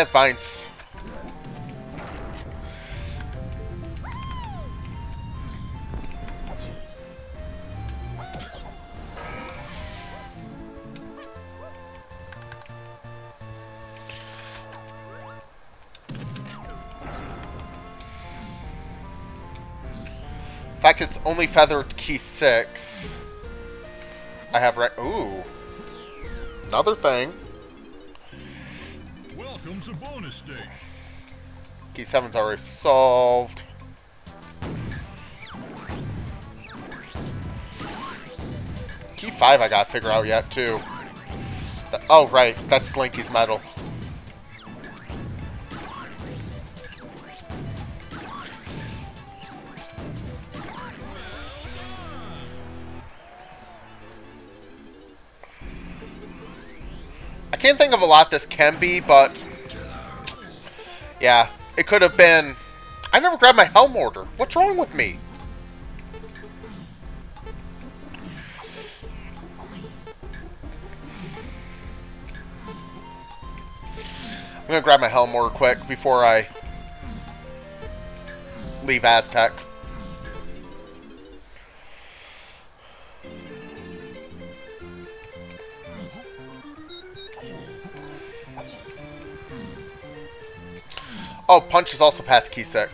In fact, it's only feathered key six. I have right. Ooh, another thing. Welcome to bonus stage. Key seven's already solved. Key five I gotta figure out yet too. The- oh right, that's Slinky's medal. I can't think of a lot this can be, but yeah, it could have been. I never grabbed my helm order. What's wrong with me? I'm gonna grab my helm order quick before I leave Aztec. Oh, punch is also path key six.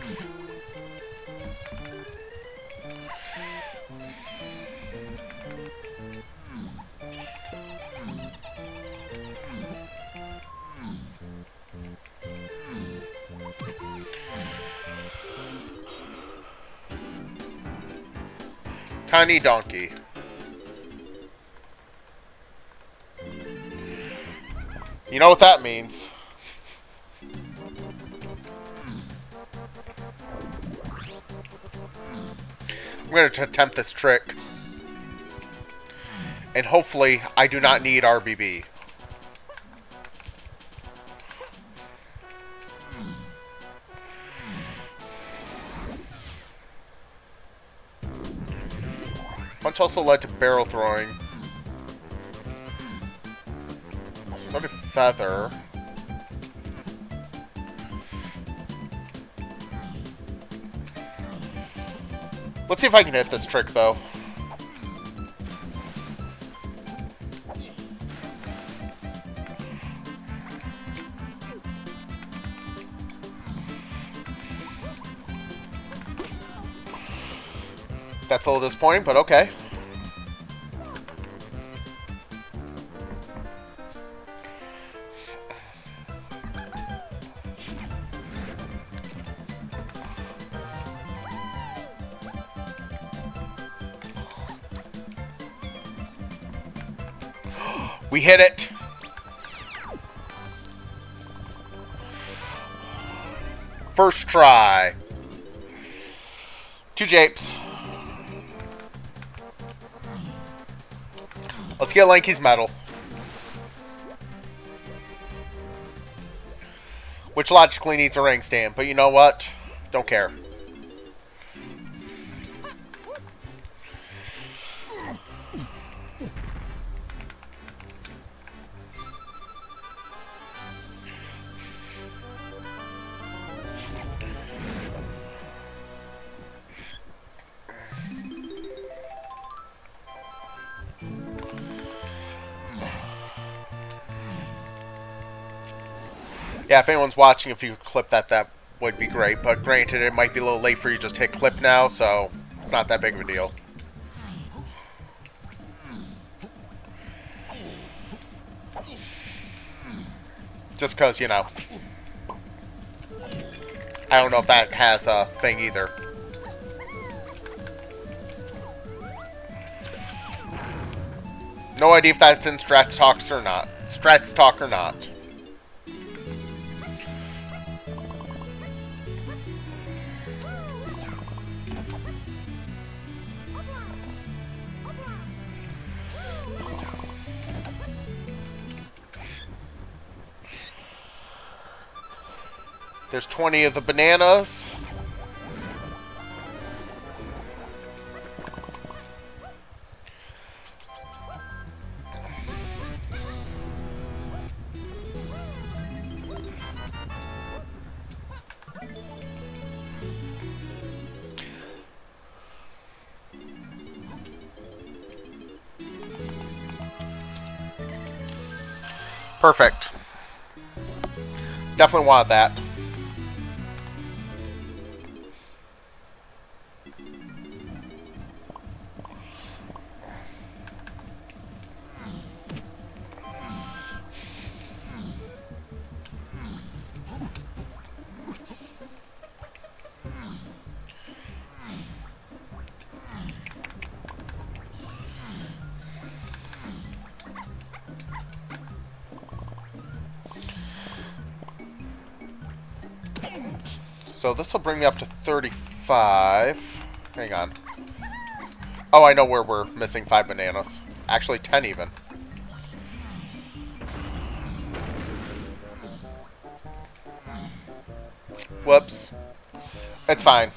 Tiny donkey. You know what that means. Going to attempt this trick. And hopefully, I do not need RBB. Punch also led to barrel throwing. Did Feather. Let's see if I can hit this trick, though. That's a little disappointing, but okay. Hit it. First try. Two japes. Let's get Lanky's medal. Which logically needs a ring stand, but you know what? Don't care. Yeah, if anyone's watching, if you could clip that, that would be great. But granted, it might be a little late for you to just hit clip now, so it's not that big of a deal. Just because, you know. I don't know if that has a thing either. No idea if that's in Strats Talks or not. Strats Talk or not. There's 20 of the bananas. Perfect. Definitely want that. Up to 35. Hang on. Oh, I know where we're missing five bananas. Actually, 10 even. Whoops. It's fine.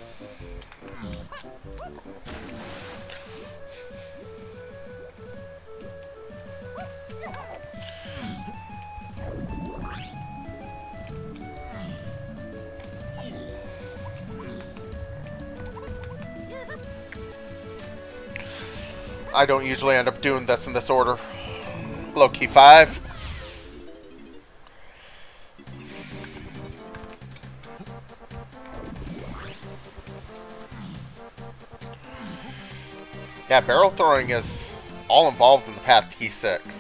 Don't usually end up doing this in this order. Low key 5. Yeah, barrel throwing is all involved in the path T6.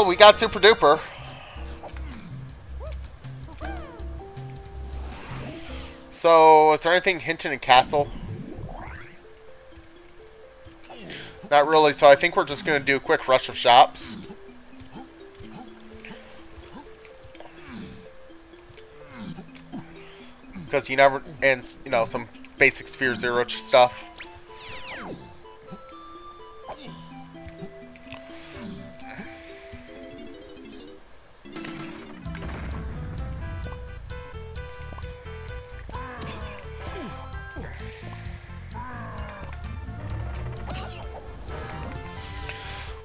Well, we got Super Duper. So, is there anything Hinton and Castle? Not really, so I think we're just going to do a quick rush of shops. Because you never, and, you know, some basic Sphere Zero stuff.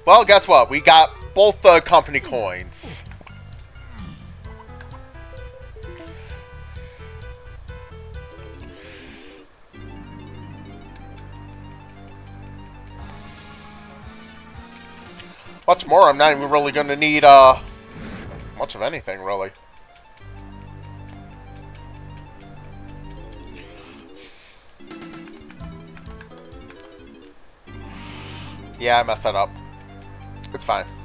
Well, guess what? We got both the company coins. Much more, I'm not even really going to need, uh, much of anything, really. Yeah, I messed that up. It's fine.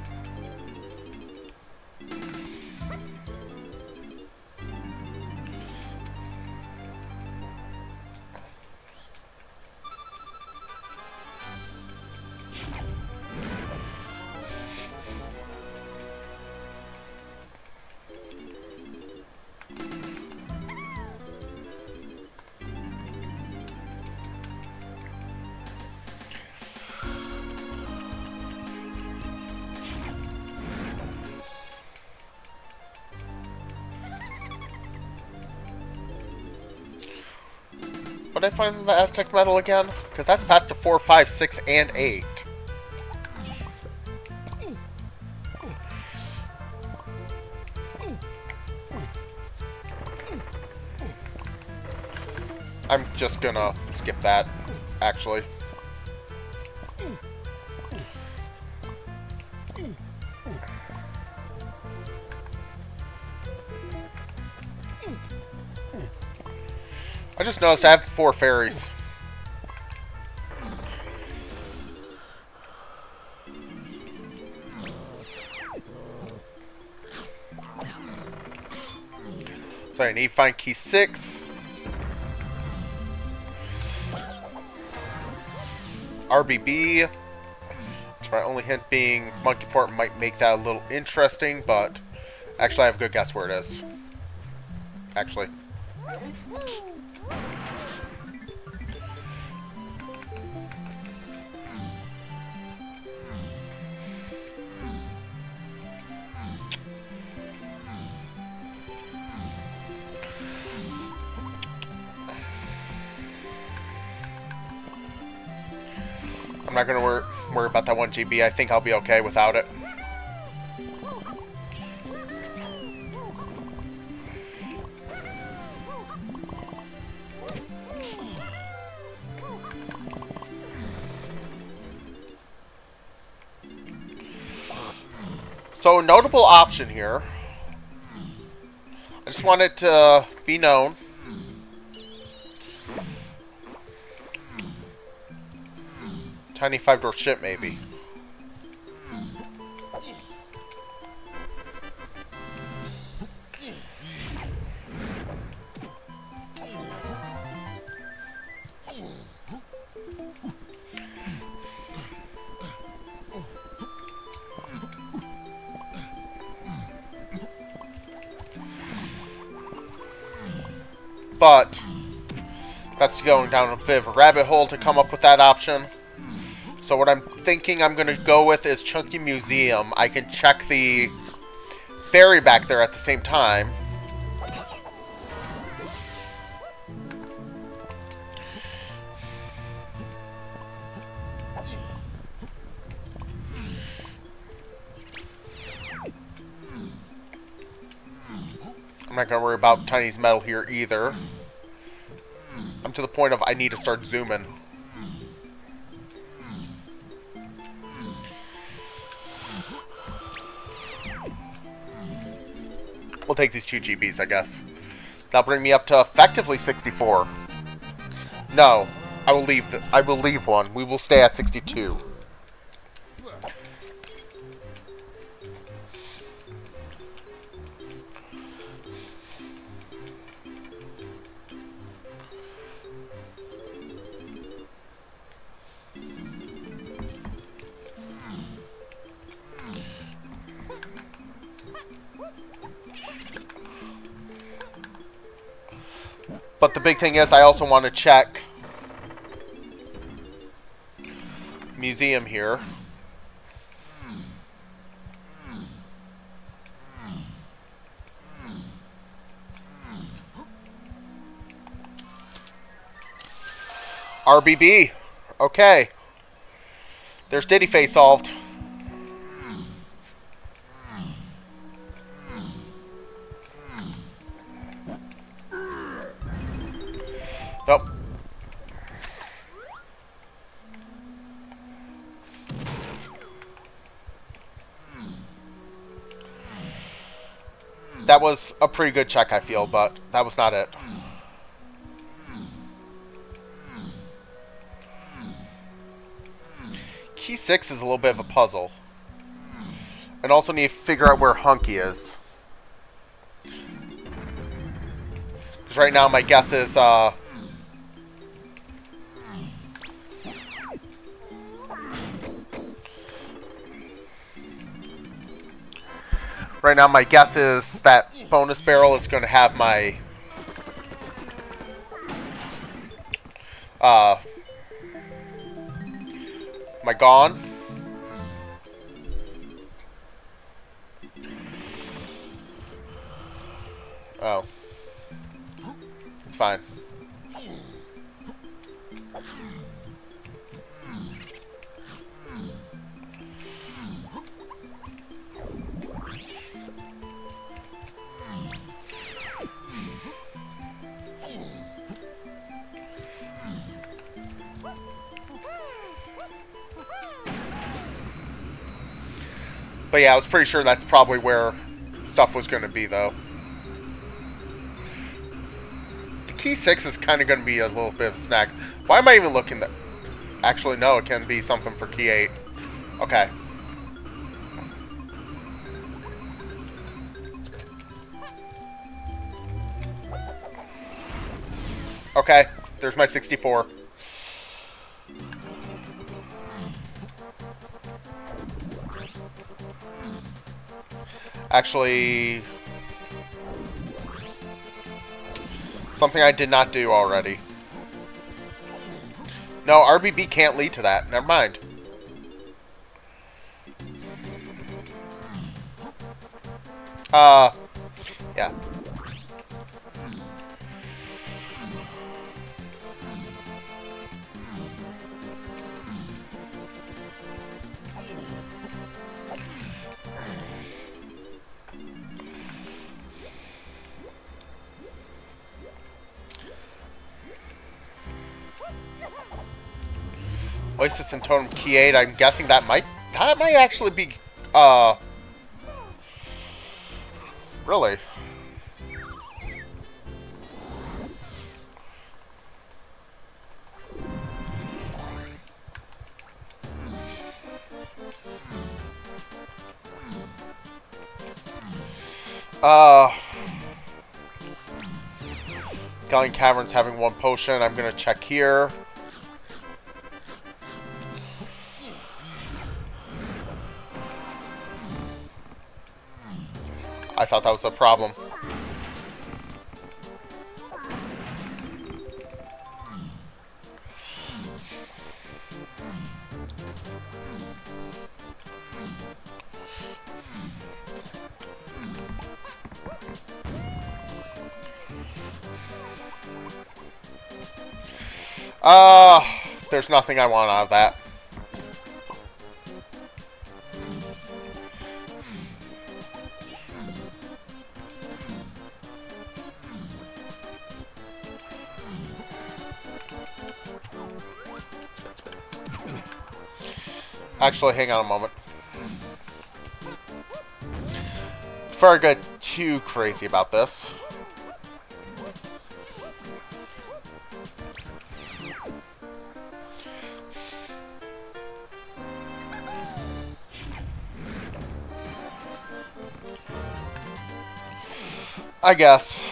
Find the Aztec medal again? Because that's path to 4, 5, 6, and 8. I'm just gonna skip that, actually. Just noticed I have four fairies. So I need to find key six. RBB. So my only hint being Monkeyport might make that a little interesting, but actually I have a good guess where it is. Actually. Not gonna wor worry about that 1 GB. I think I'll be okay without it. So, notable option here. I just want it to be known. Tiny five-door ship, maybe. But that's going down a bit of a rabbit hole to come up with that option. So what I'm thinking I'm going to go with is Chunky Museum. I can check the ferry back there at the same time. I'm not going to worry about Tiny's medal here either. I'm to the point of I need to start zooming. We'll take these two GBs, I guess. That'll bring me up to effectively 64. No, I will leave. The, I will leave one. We will stay at 62. Big thing is, I also want to check museum here. RBB. Okay. There's Diddy Phase solved. Was a pretty good check, I feel, but that was not it. Key 6 is a little bit of a puzzle. And also need to figure out where Hunky is. Because right now my guess is, uh... Right now my guess is that bonus barrel is going to have my... Uh... My gone. Oh. It's fine. Yeah, I was pretty sure that's probably where stuff was going to be, though. The key 6 is kind of going to be a little bit of a snack. Why am I even looking that? Actually, no, it can be something for key 8. Okay. Okay, there's my 64. Actually, something I did not do already. No, RBB can't lead to that. Never mind. Uh, Oasis and Totem Key 8, I'm guessing that might that might actually be uh really Uh Galleon Caverns having one potion. I'm gonna check here. Problem. Uh, there's nothing I want out of that. Actually, hang on a moment. Before I get too crazy about this. I guess.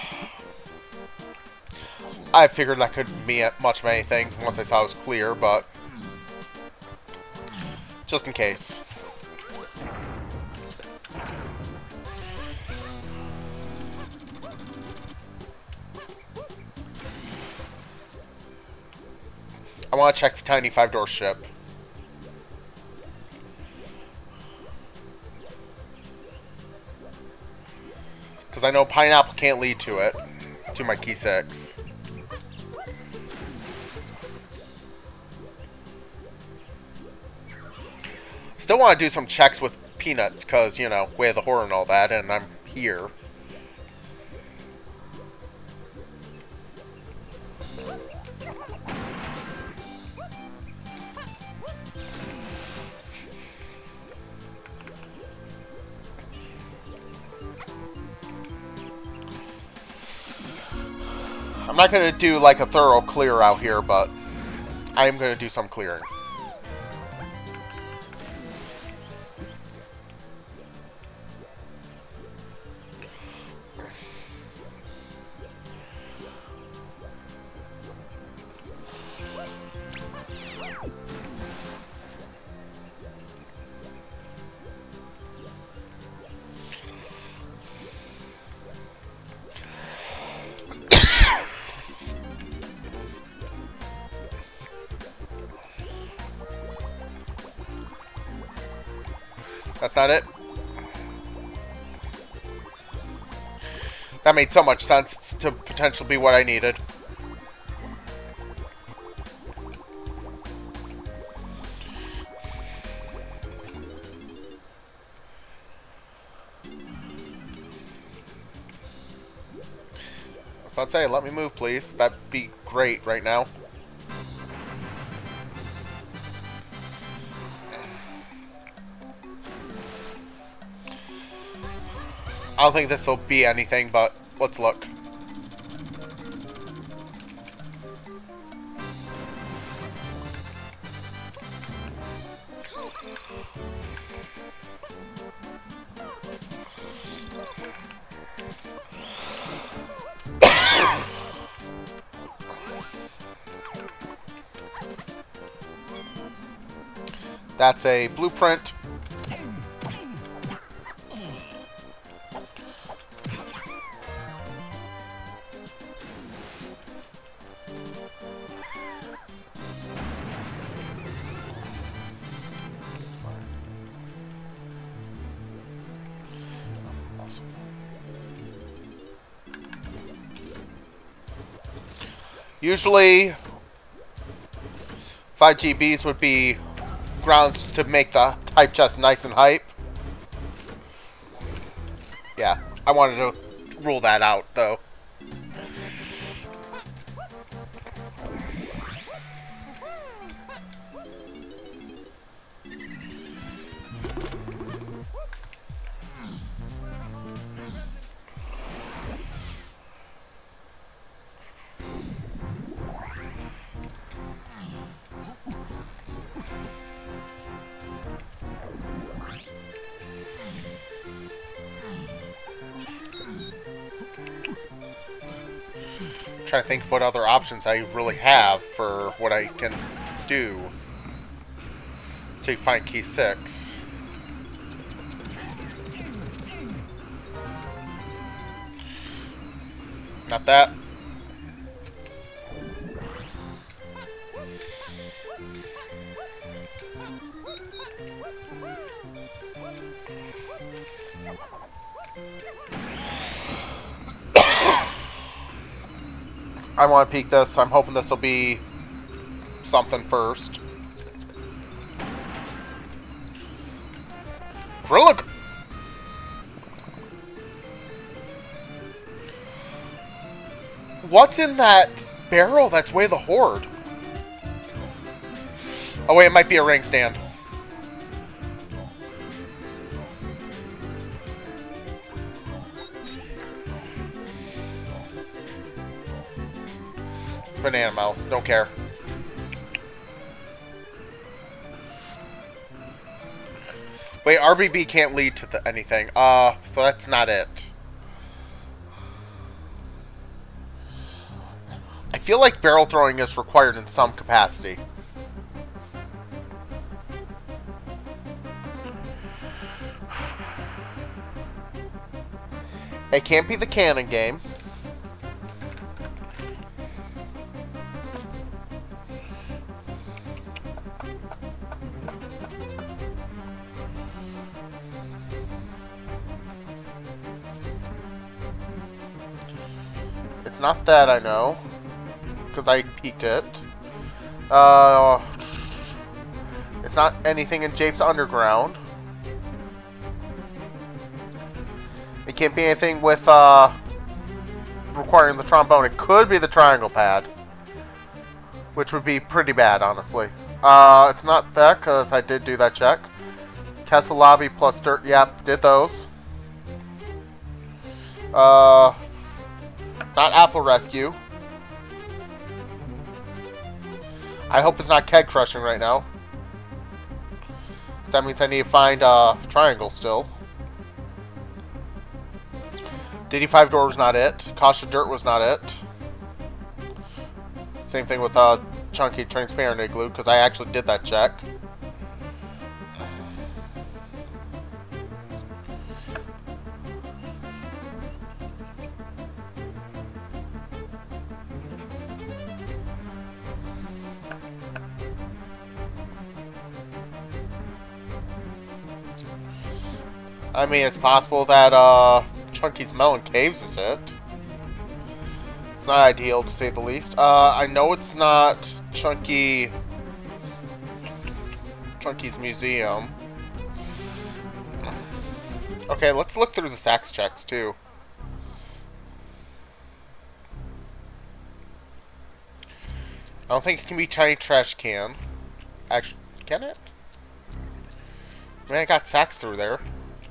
I figured that could mean much of anything once I saw it was clear, but just in case. I want to check the Tiny Five Door Ship. Because I know Pineapple can't lead to it. To my Key 6. Want to do some checks with Peanuts, because, you know, Way of the Hoard and all that, and I'm here. I'm not going to do like a thorough clear out here, but I am going to do some clearing. Made so much sense to potentially be what I needed. Let's say, let me move, please. That'd be great right now. I don't think this will be anything, but let's look. That's a blueprint. Usually, 5 GBs would be grounds to make the type chest nice and hype. Yeah, I wanted to rule that out, though. Trying to think of what other options I really have for what I can do to find key 6. Not that. Want to peek this. I'm hoping this will be something first. Really? What's in that barrel that's way the hoard? Oh wait, it might be a ring stand. Banana Mo. Don't care. Wait, RBB can't lead to the, anything. Uh, so that's not it. I feel like barrel throwing is required in some capacity. It can't be the cannon game. That I know. Because I peeked it. Uh, it's not anything in Japes Underground. It can't be anything with uh, requiring the trombone. It could be the triangle pad. Which would be pretty bad, honestly. Uh, it's not that, because I did do that check. Castle Lobby plus Dirt, yep, did those. Uh, not Apple Rescue. I hope it's not keg crushing right now. That means I need to find a uh, triangle still. Diddy 5 door was not it. Kasha Dirt was not it. Same thing with uh, Chunky Transparent Igloo, because I actually did that check. I mean, it's possible that uh, Chunky's Melon Caves is it. It's not ideal, to say the least. Uh, I know it's not Chunky... Chunky's Museum. Okay, let's look through the sax checks, too. I don't think it can be Tiny Trash Can. Actually, can it? I mean, I got sax through there.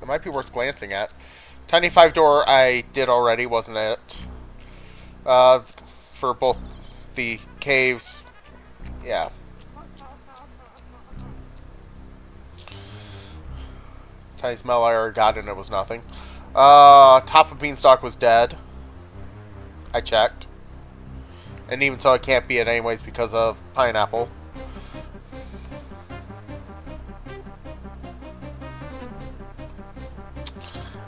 It might be worth glancing at. Tiny five door I did already, wasn't it? Uh, for both the caves. Yeah. Tiny smell I already got and it was nothing. Uh, top of beanstalk was dead. I checked. And even so, it can't be it anyways because of pineapple.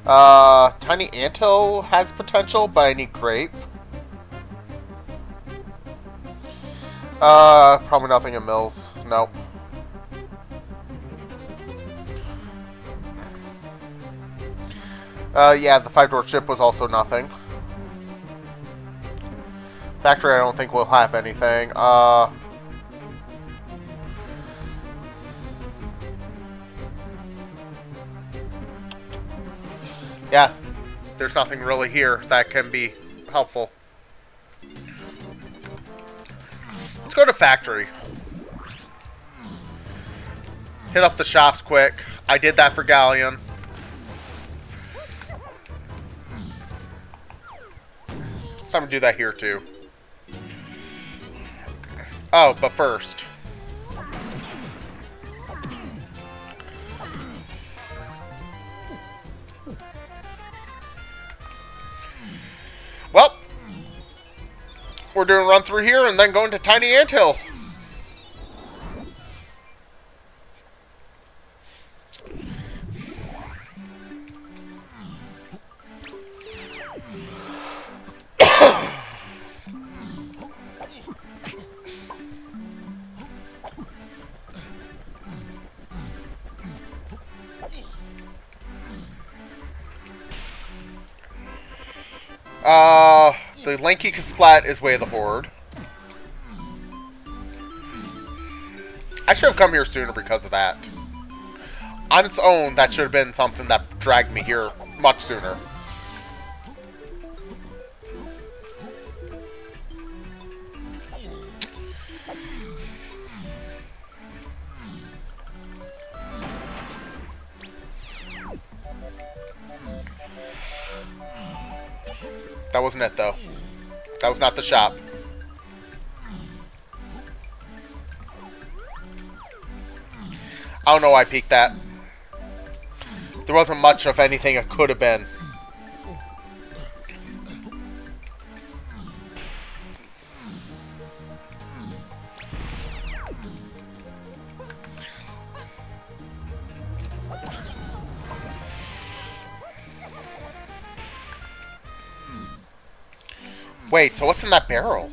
Uh, Tiny Anto has potential, but I need Grape. Uh, probably nothing in Mills. Nope. Uh, yeah, the five-door ship was also nothing. Factory, I don't think will have anything. Uh... Yeah, there's nothing really here that can be helpful. Let's go to factory. Hit up the shops quick. I did that for Galleon. It's time to do that here too. Oh, but first. Well, we're doing run through here and then going to Tiny Anthill. Uh, the Lanky Splat is Way of the Hoard. I should have come here sooner because of that. On its own, that should have been something that dragged me here much sooner. That wasn't it, though. That was not the shop. I don't know why I peeked that. There wasn't much of anything it could have been. Wait, so what's in that barrel?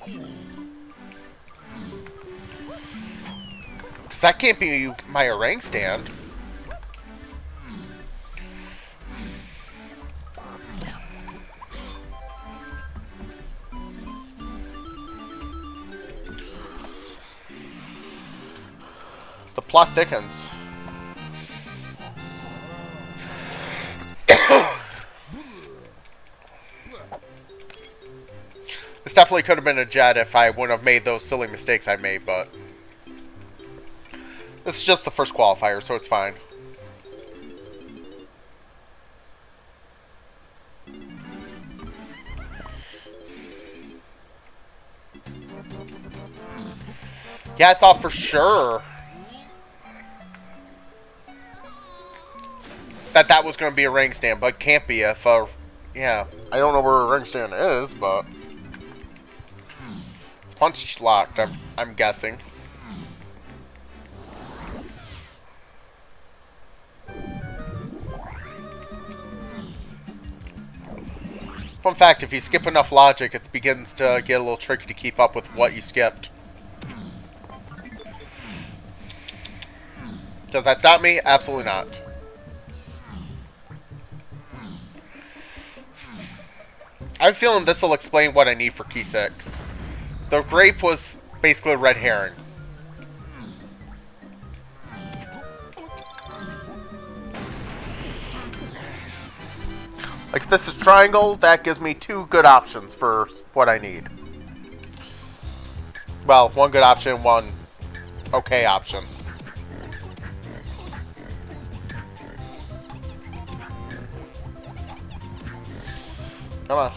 Hmm. Because that can't be my orang stand. The plot thickens. This definitely could have been a jet if I wouldn't have made those silly mistakes I made, but... This is just the first qualifier, so it's fine. Yeah, I thought for sure that that was going to be a ring stand, but can't be if, uh, yeah, I don't know where a ring stand is, but it's punch locked, I'm, I'm guessing. Fun fact, if you skip enough logic, it begins to get a little tricky to keep up with what you skipped. Does that stop me? Absolutely not. I'm feeling this will explain what I need for key 6. The grape was basically a red herring. Like this is triangle, that gives me two good options for what I need. Well, one good option, one okay option. Come on.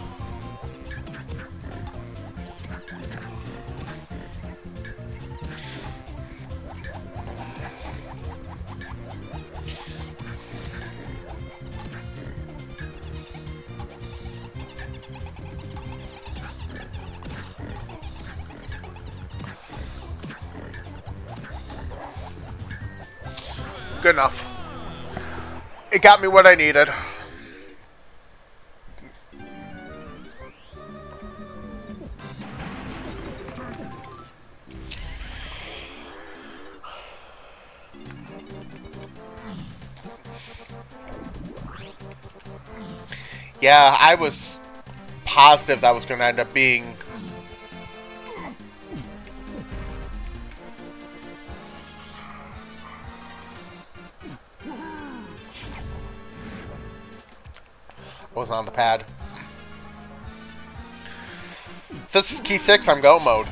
Good enough. It got me what I needed. Yeah, I was positive that was going to end up being wasn't on the pad. This is key six, I'm go mode.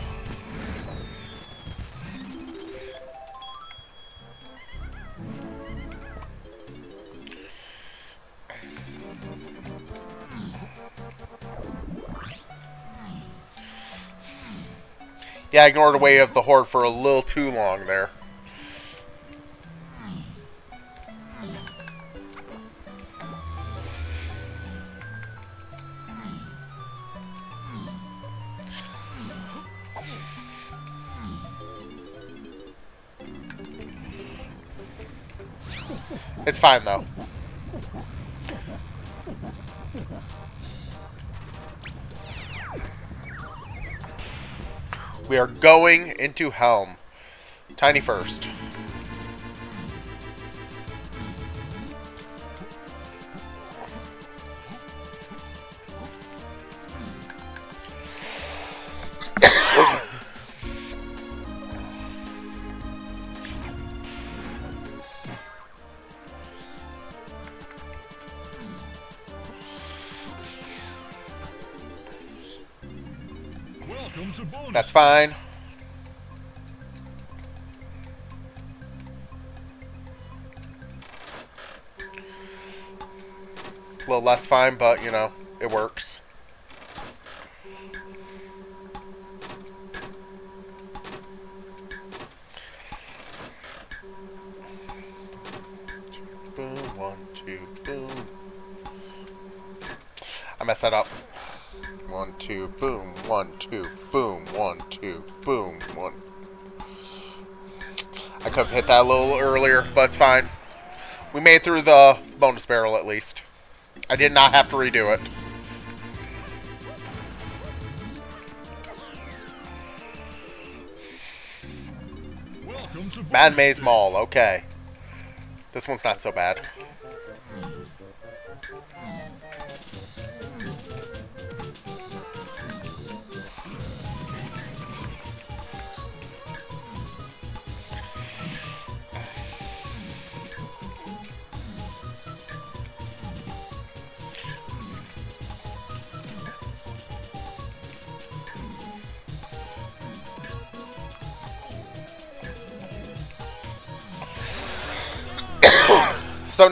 Yeah, I ignored the way of the hoard for a little too long there. Fine though. We are going into Helm. Tiny first. That's fine. A little less fine, but, you know, it works. Boom, one, two, boom. I messed that up. One, two, boom, one, two, boom, one, two, boom, one. I could have hit that a little earlier, but it's fine. We made through the bonus barrel at least. I did not have to redo it. Mad Maze Maul, okay. This one's not so bad.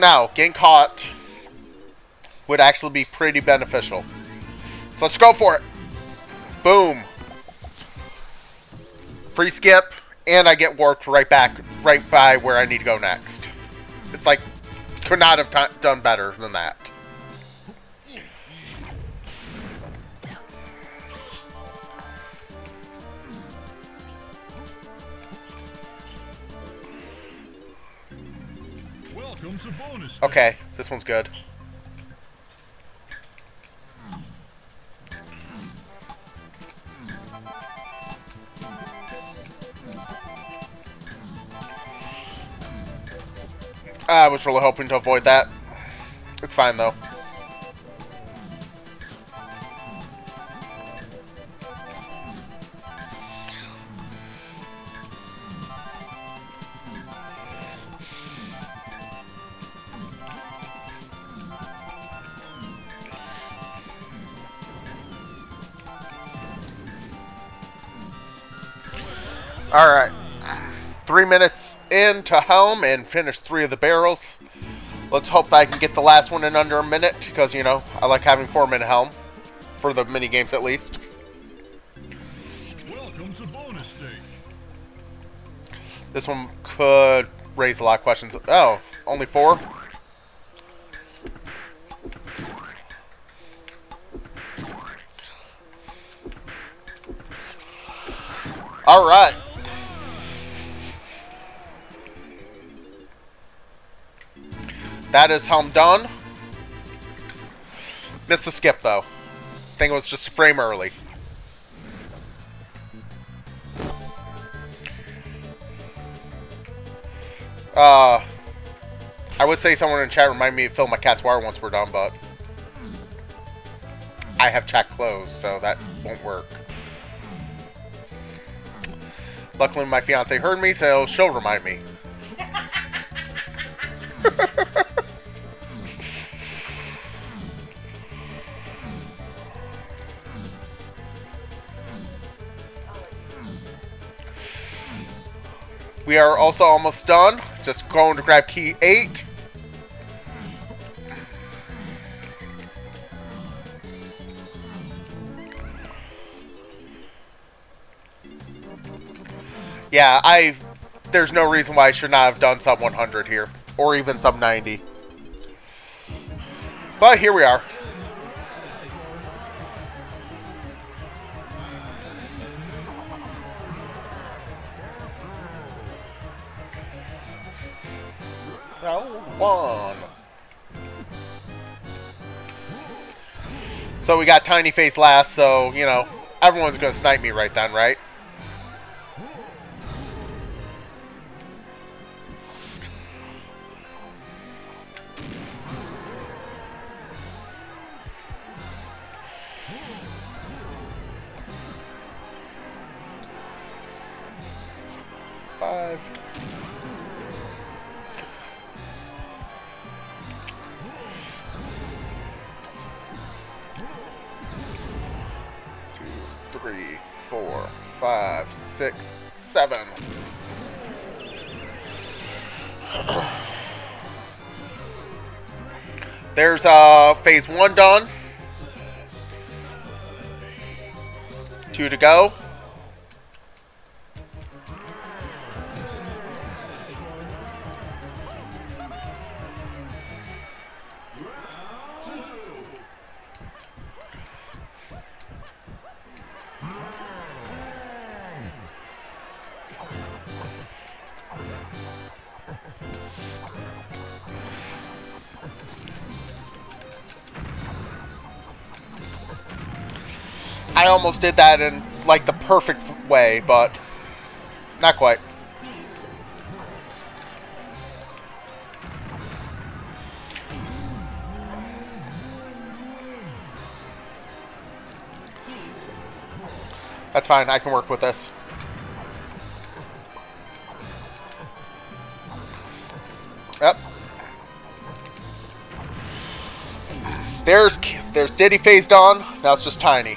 So now, getting caught would actually be pretty beneficial. So let's go for it. Boom. Free skip, and I get warped right back, right by where I need to go next. It's like, could not have done better than that. Okay, this one's good. I was really hoping to avoid that. It's fine though. Alright. Three minutes into Helm and finish three of the barrels. Let's hope that I can get the last one in under a minute because, you know, I like having four minute Helm. for the mini games at least. Welcome to bonus stage. This one could raise a lot of questions. Oh, only four? That is how I'm done. Missed the skip though. I Think it was just a frame early. Uh, I would say someone in chat remind me to fill my cat's water once we're done, but I have chat closed, so that won't work. Luckily, my fiance heard me, so she'll remind me. we are also almost done. Just going to grab key 8. Yeah, I... There's no reason why I should not have done sub 100 here. Or even sub 90. But here we are. So we got Tiny Phase last, so, you know, everyone's gonna snipe me right then, right? Phase one done. Two to go. Almost did that in like the perfect way, but not quite. That's fine, I can work with this. Yep. There's there's Diddy phased on. Now it's just Tiny.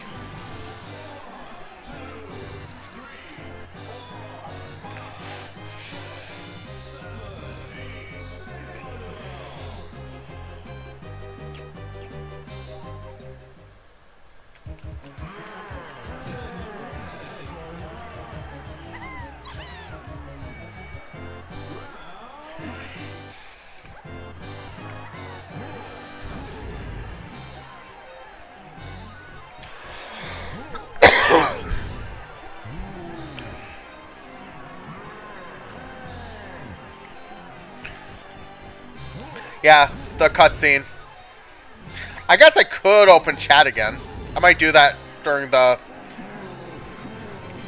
Yeah, the cutscene. I guess I could open chat again. I might do that during the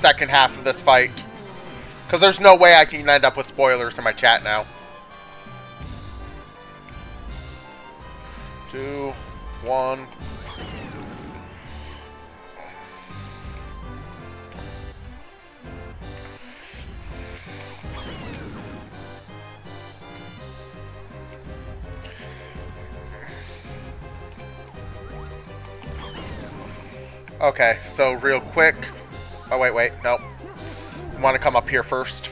second half of this fight. Because there's no way I can end up with spoilers in my chat now. Two, one. Okay, so real quick. Oh, wait, wait, nope. Want to come up here first.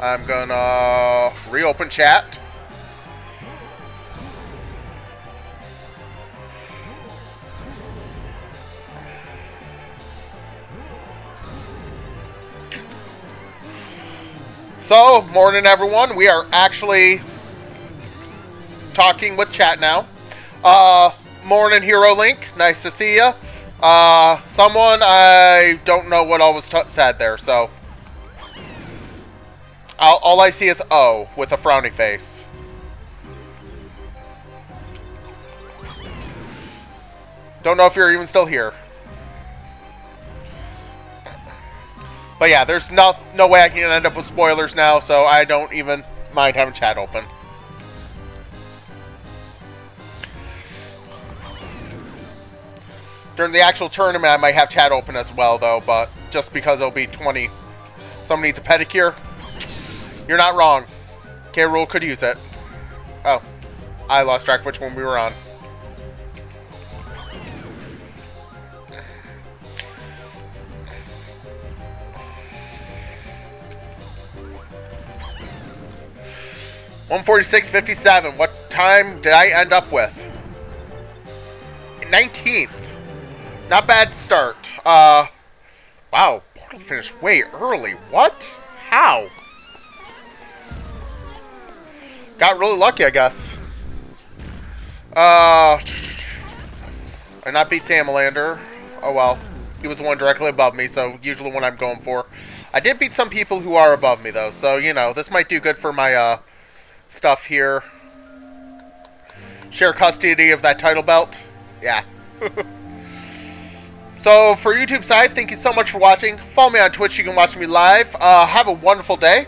I'm gonna reopen chat. So, morning everyone. We are actually talking with chat now. Uh, morning Hero Link. Nice to see you. Uh, someone, I don't know what all was said there, so... All, all I see is O with a frowny face. Don't know if you're even still here. But yeah, there's no, no way I can end up with spoilers now, so I don't even mind having chat open. During the actual tournament, I might have chat open as well, though, but just because it'll be 20. Someone needs a pedicure. You're not wrong. K. Rool could use it. Oh. I lost track which one we were on. One forty six fifty seven. What time did I end up with? Nineteenth. Not bad start. Uh, wow. Portal finished way early. What? How? Got really lucky, I guess. Uh, I not beat Samalander. Oh well. He was the one directly above me, so usually one I'm going for. I did beat some people who are above me, though, so, you know, this might do good for my, uh, stuff here. Share custody of that title belt. Yeah. so, for YouTube side, thank you so much for watching. Follow me on Twitch. You can watch me live. Uh, have a wonderful day.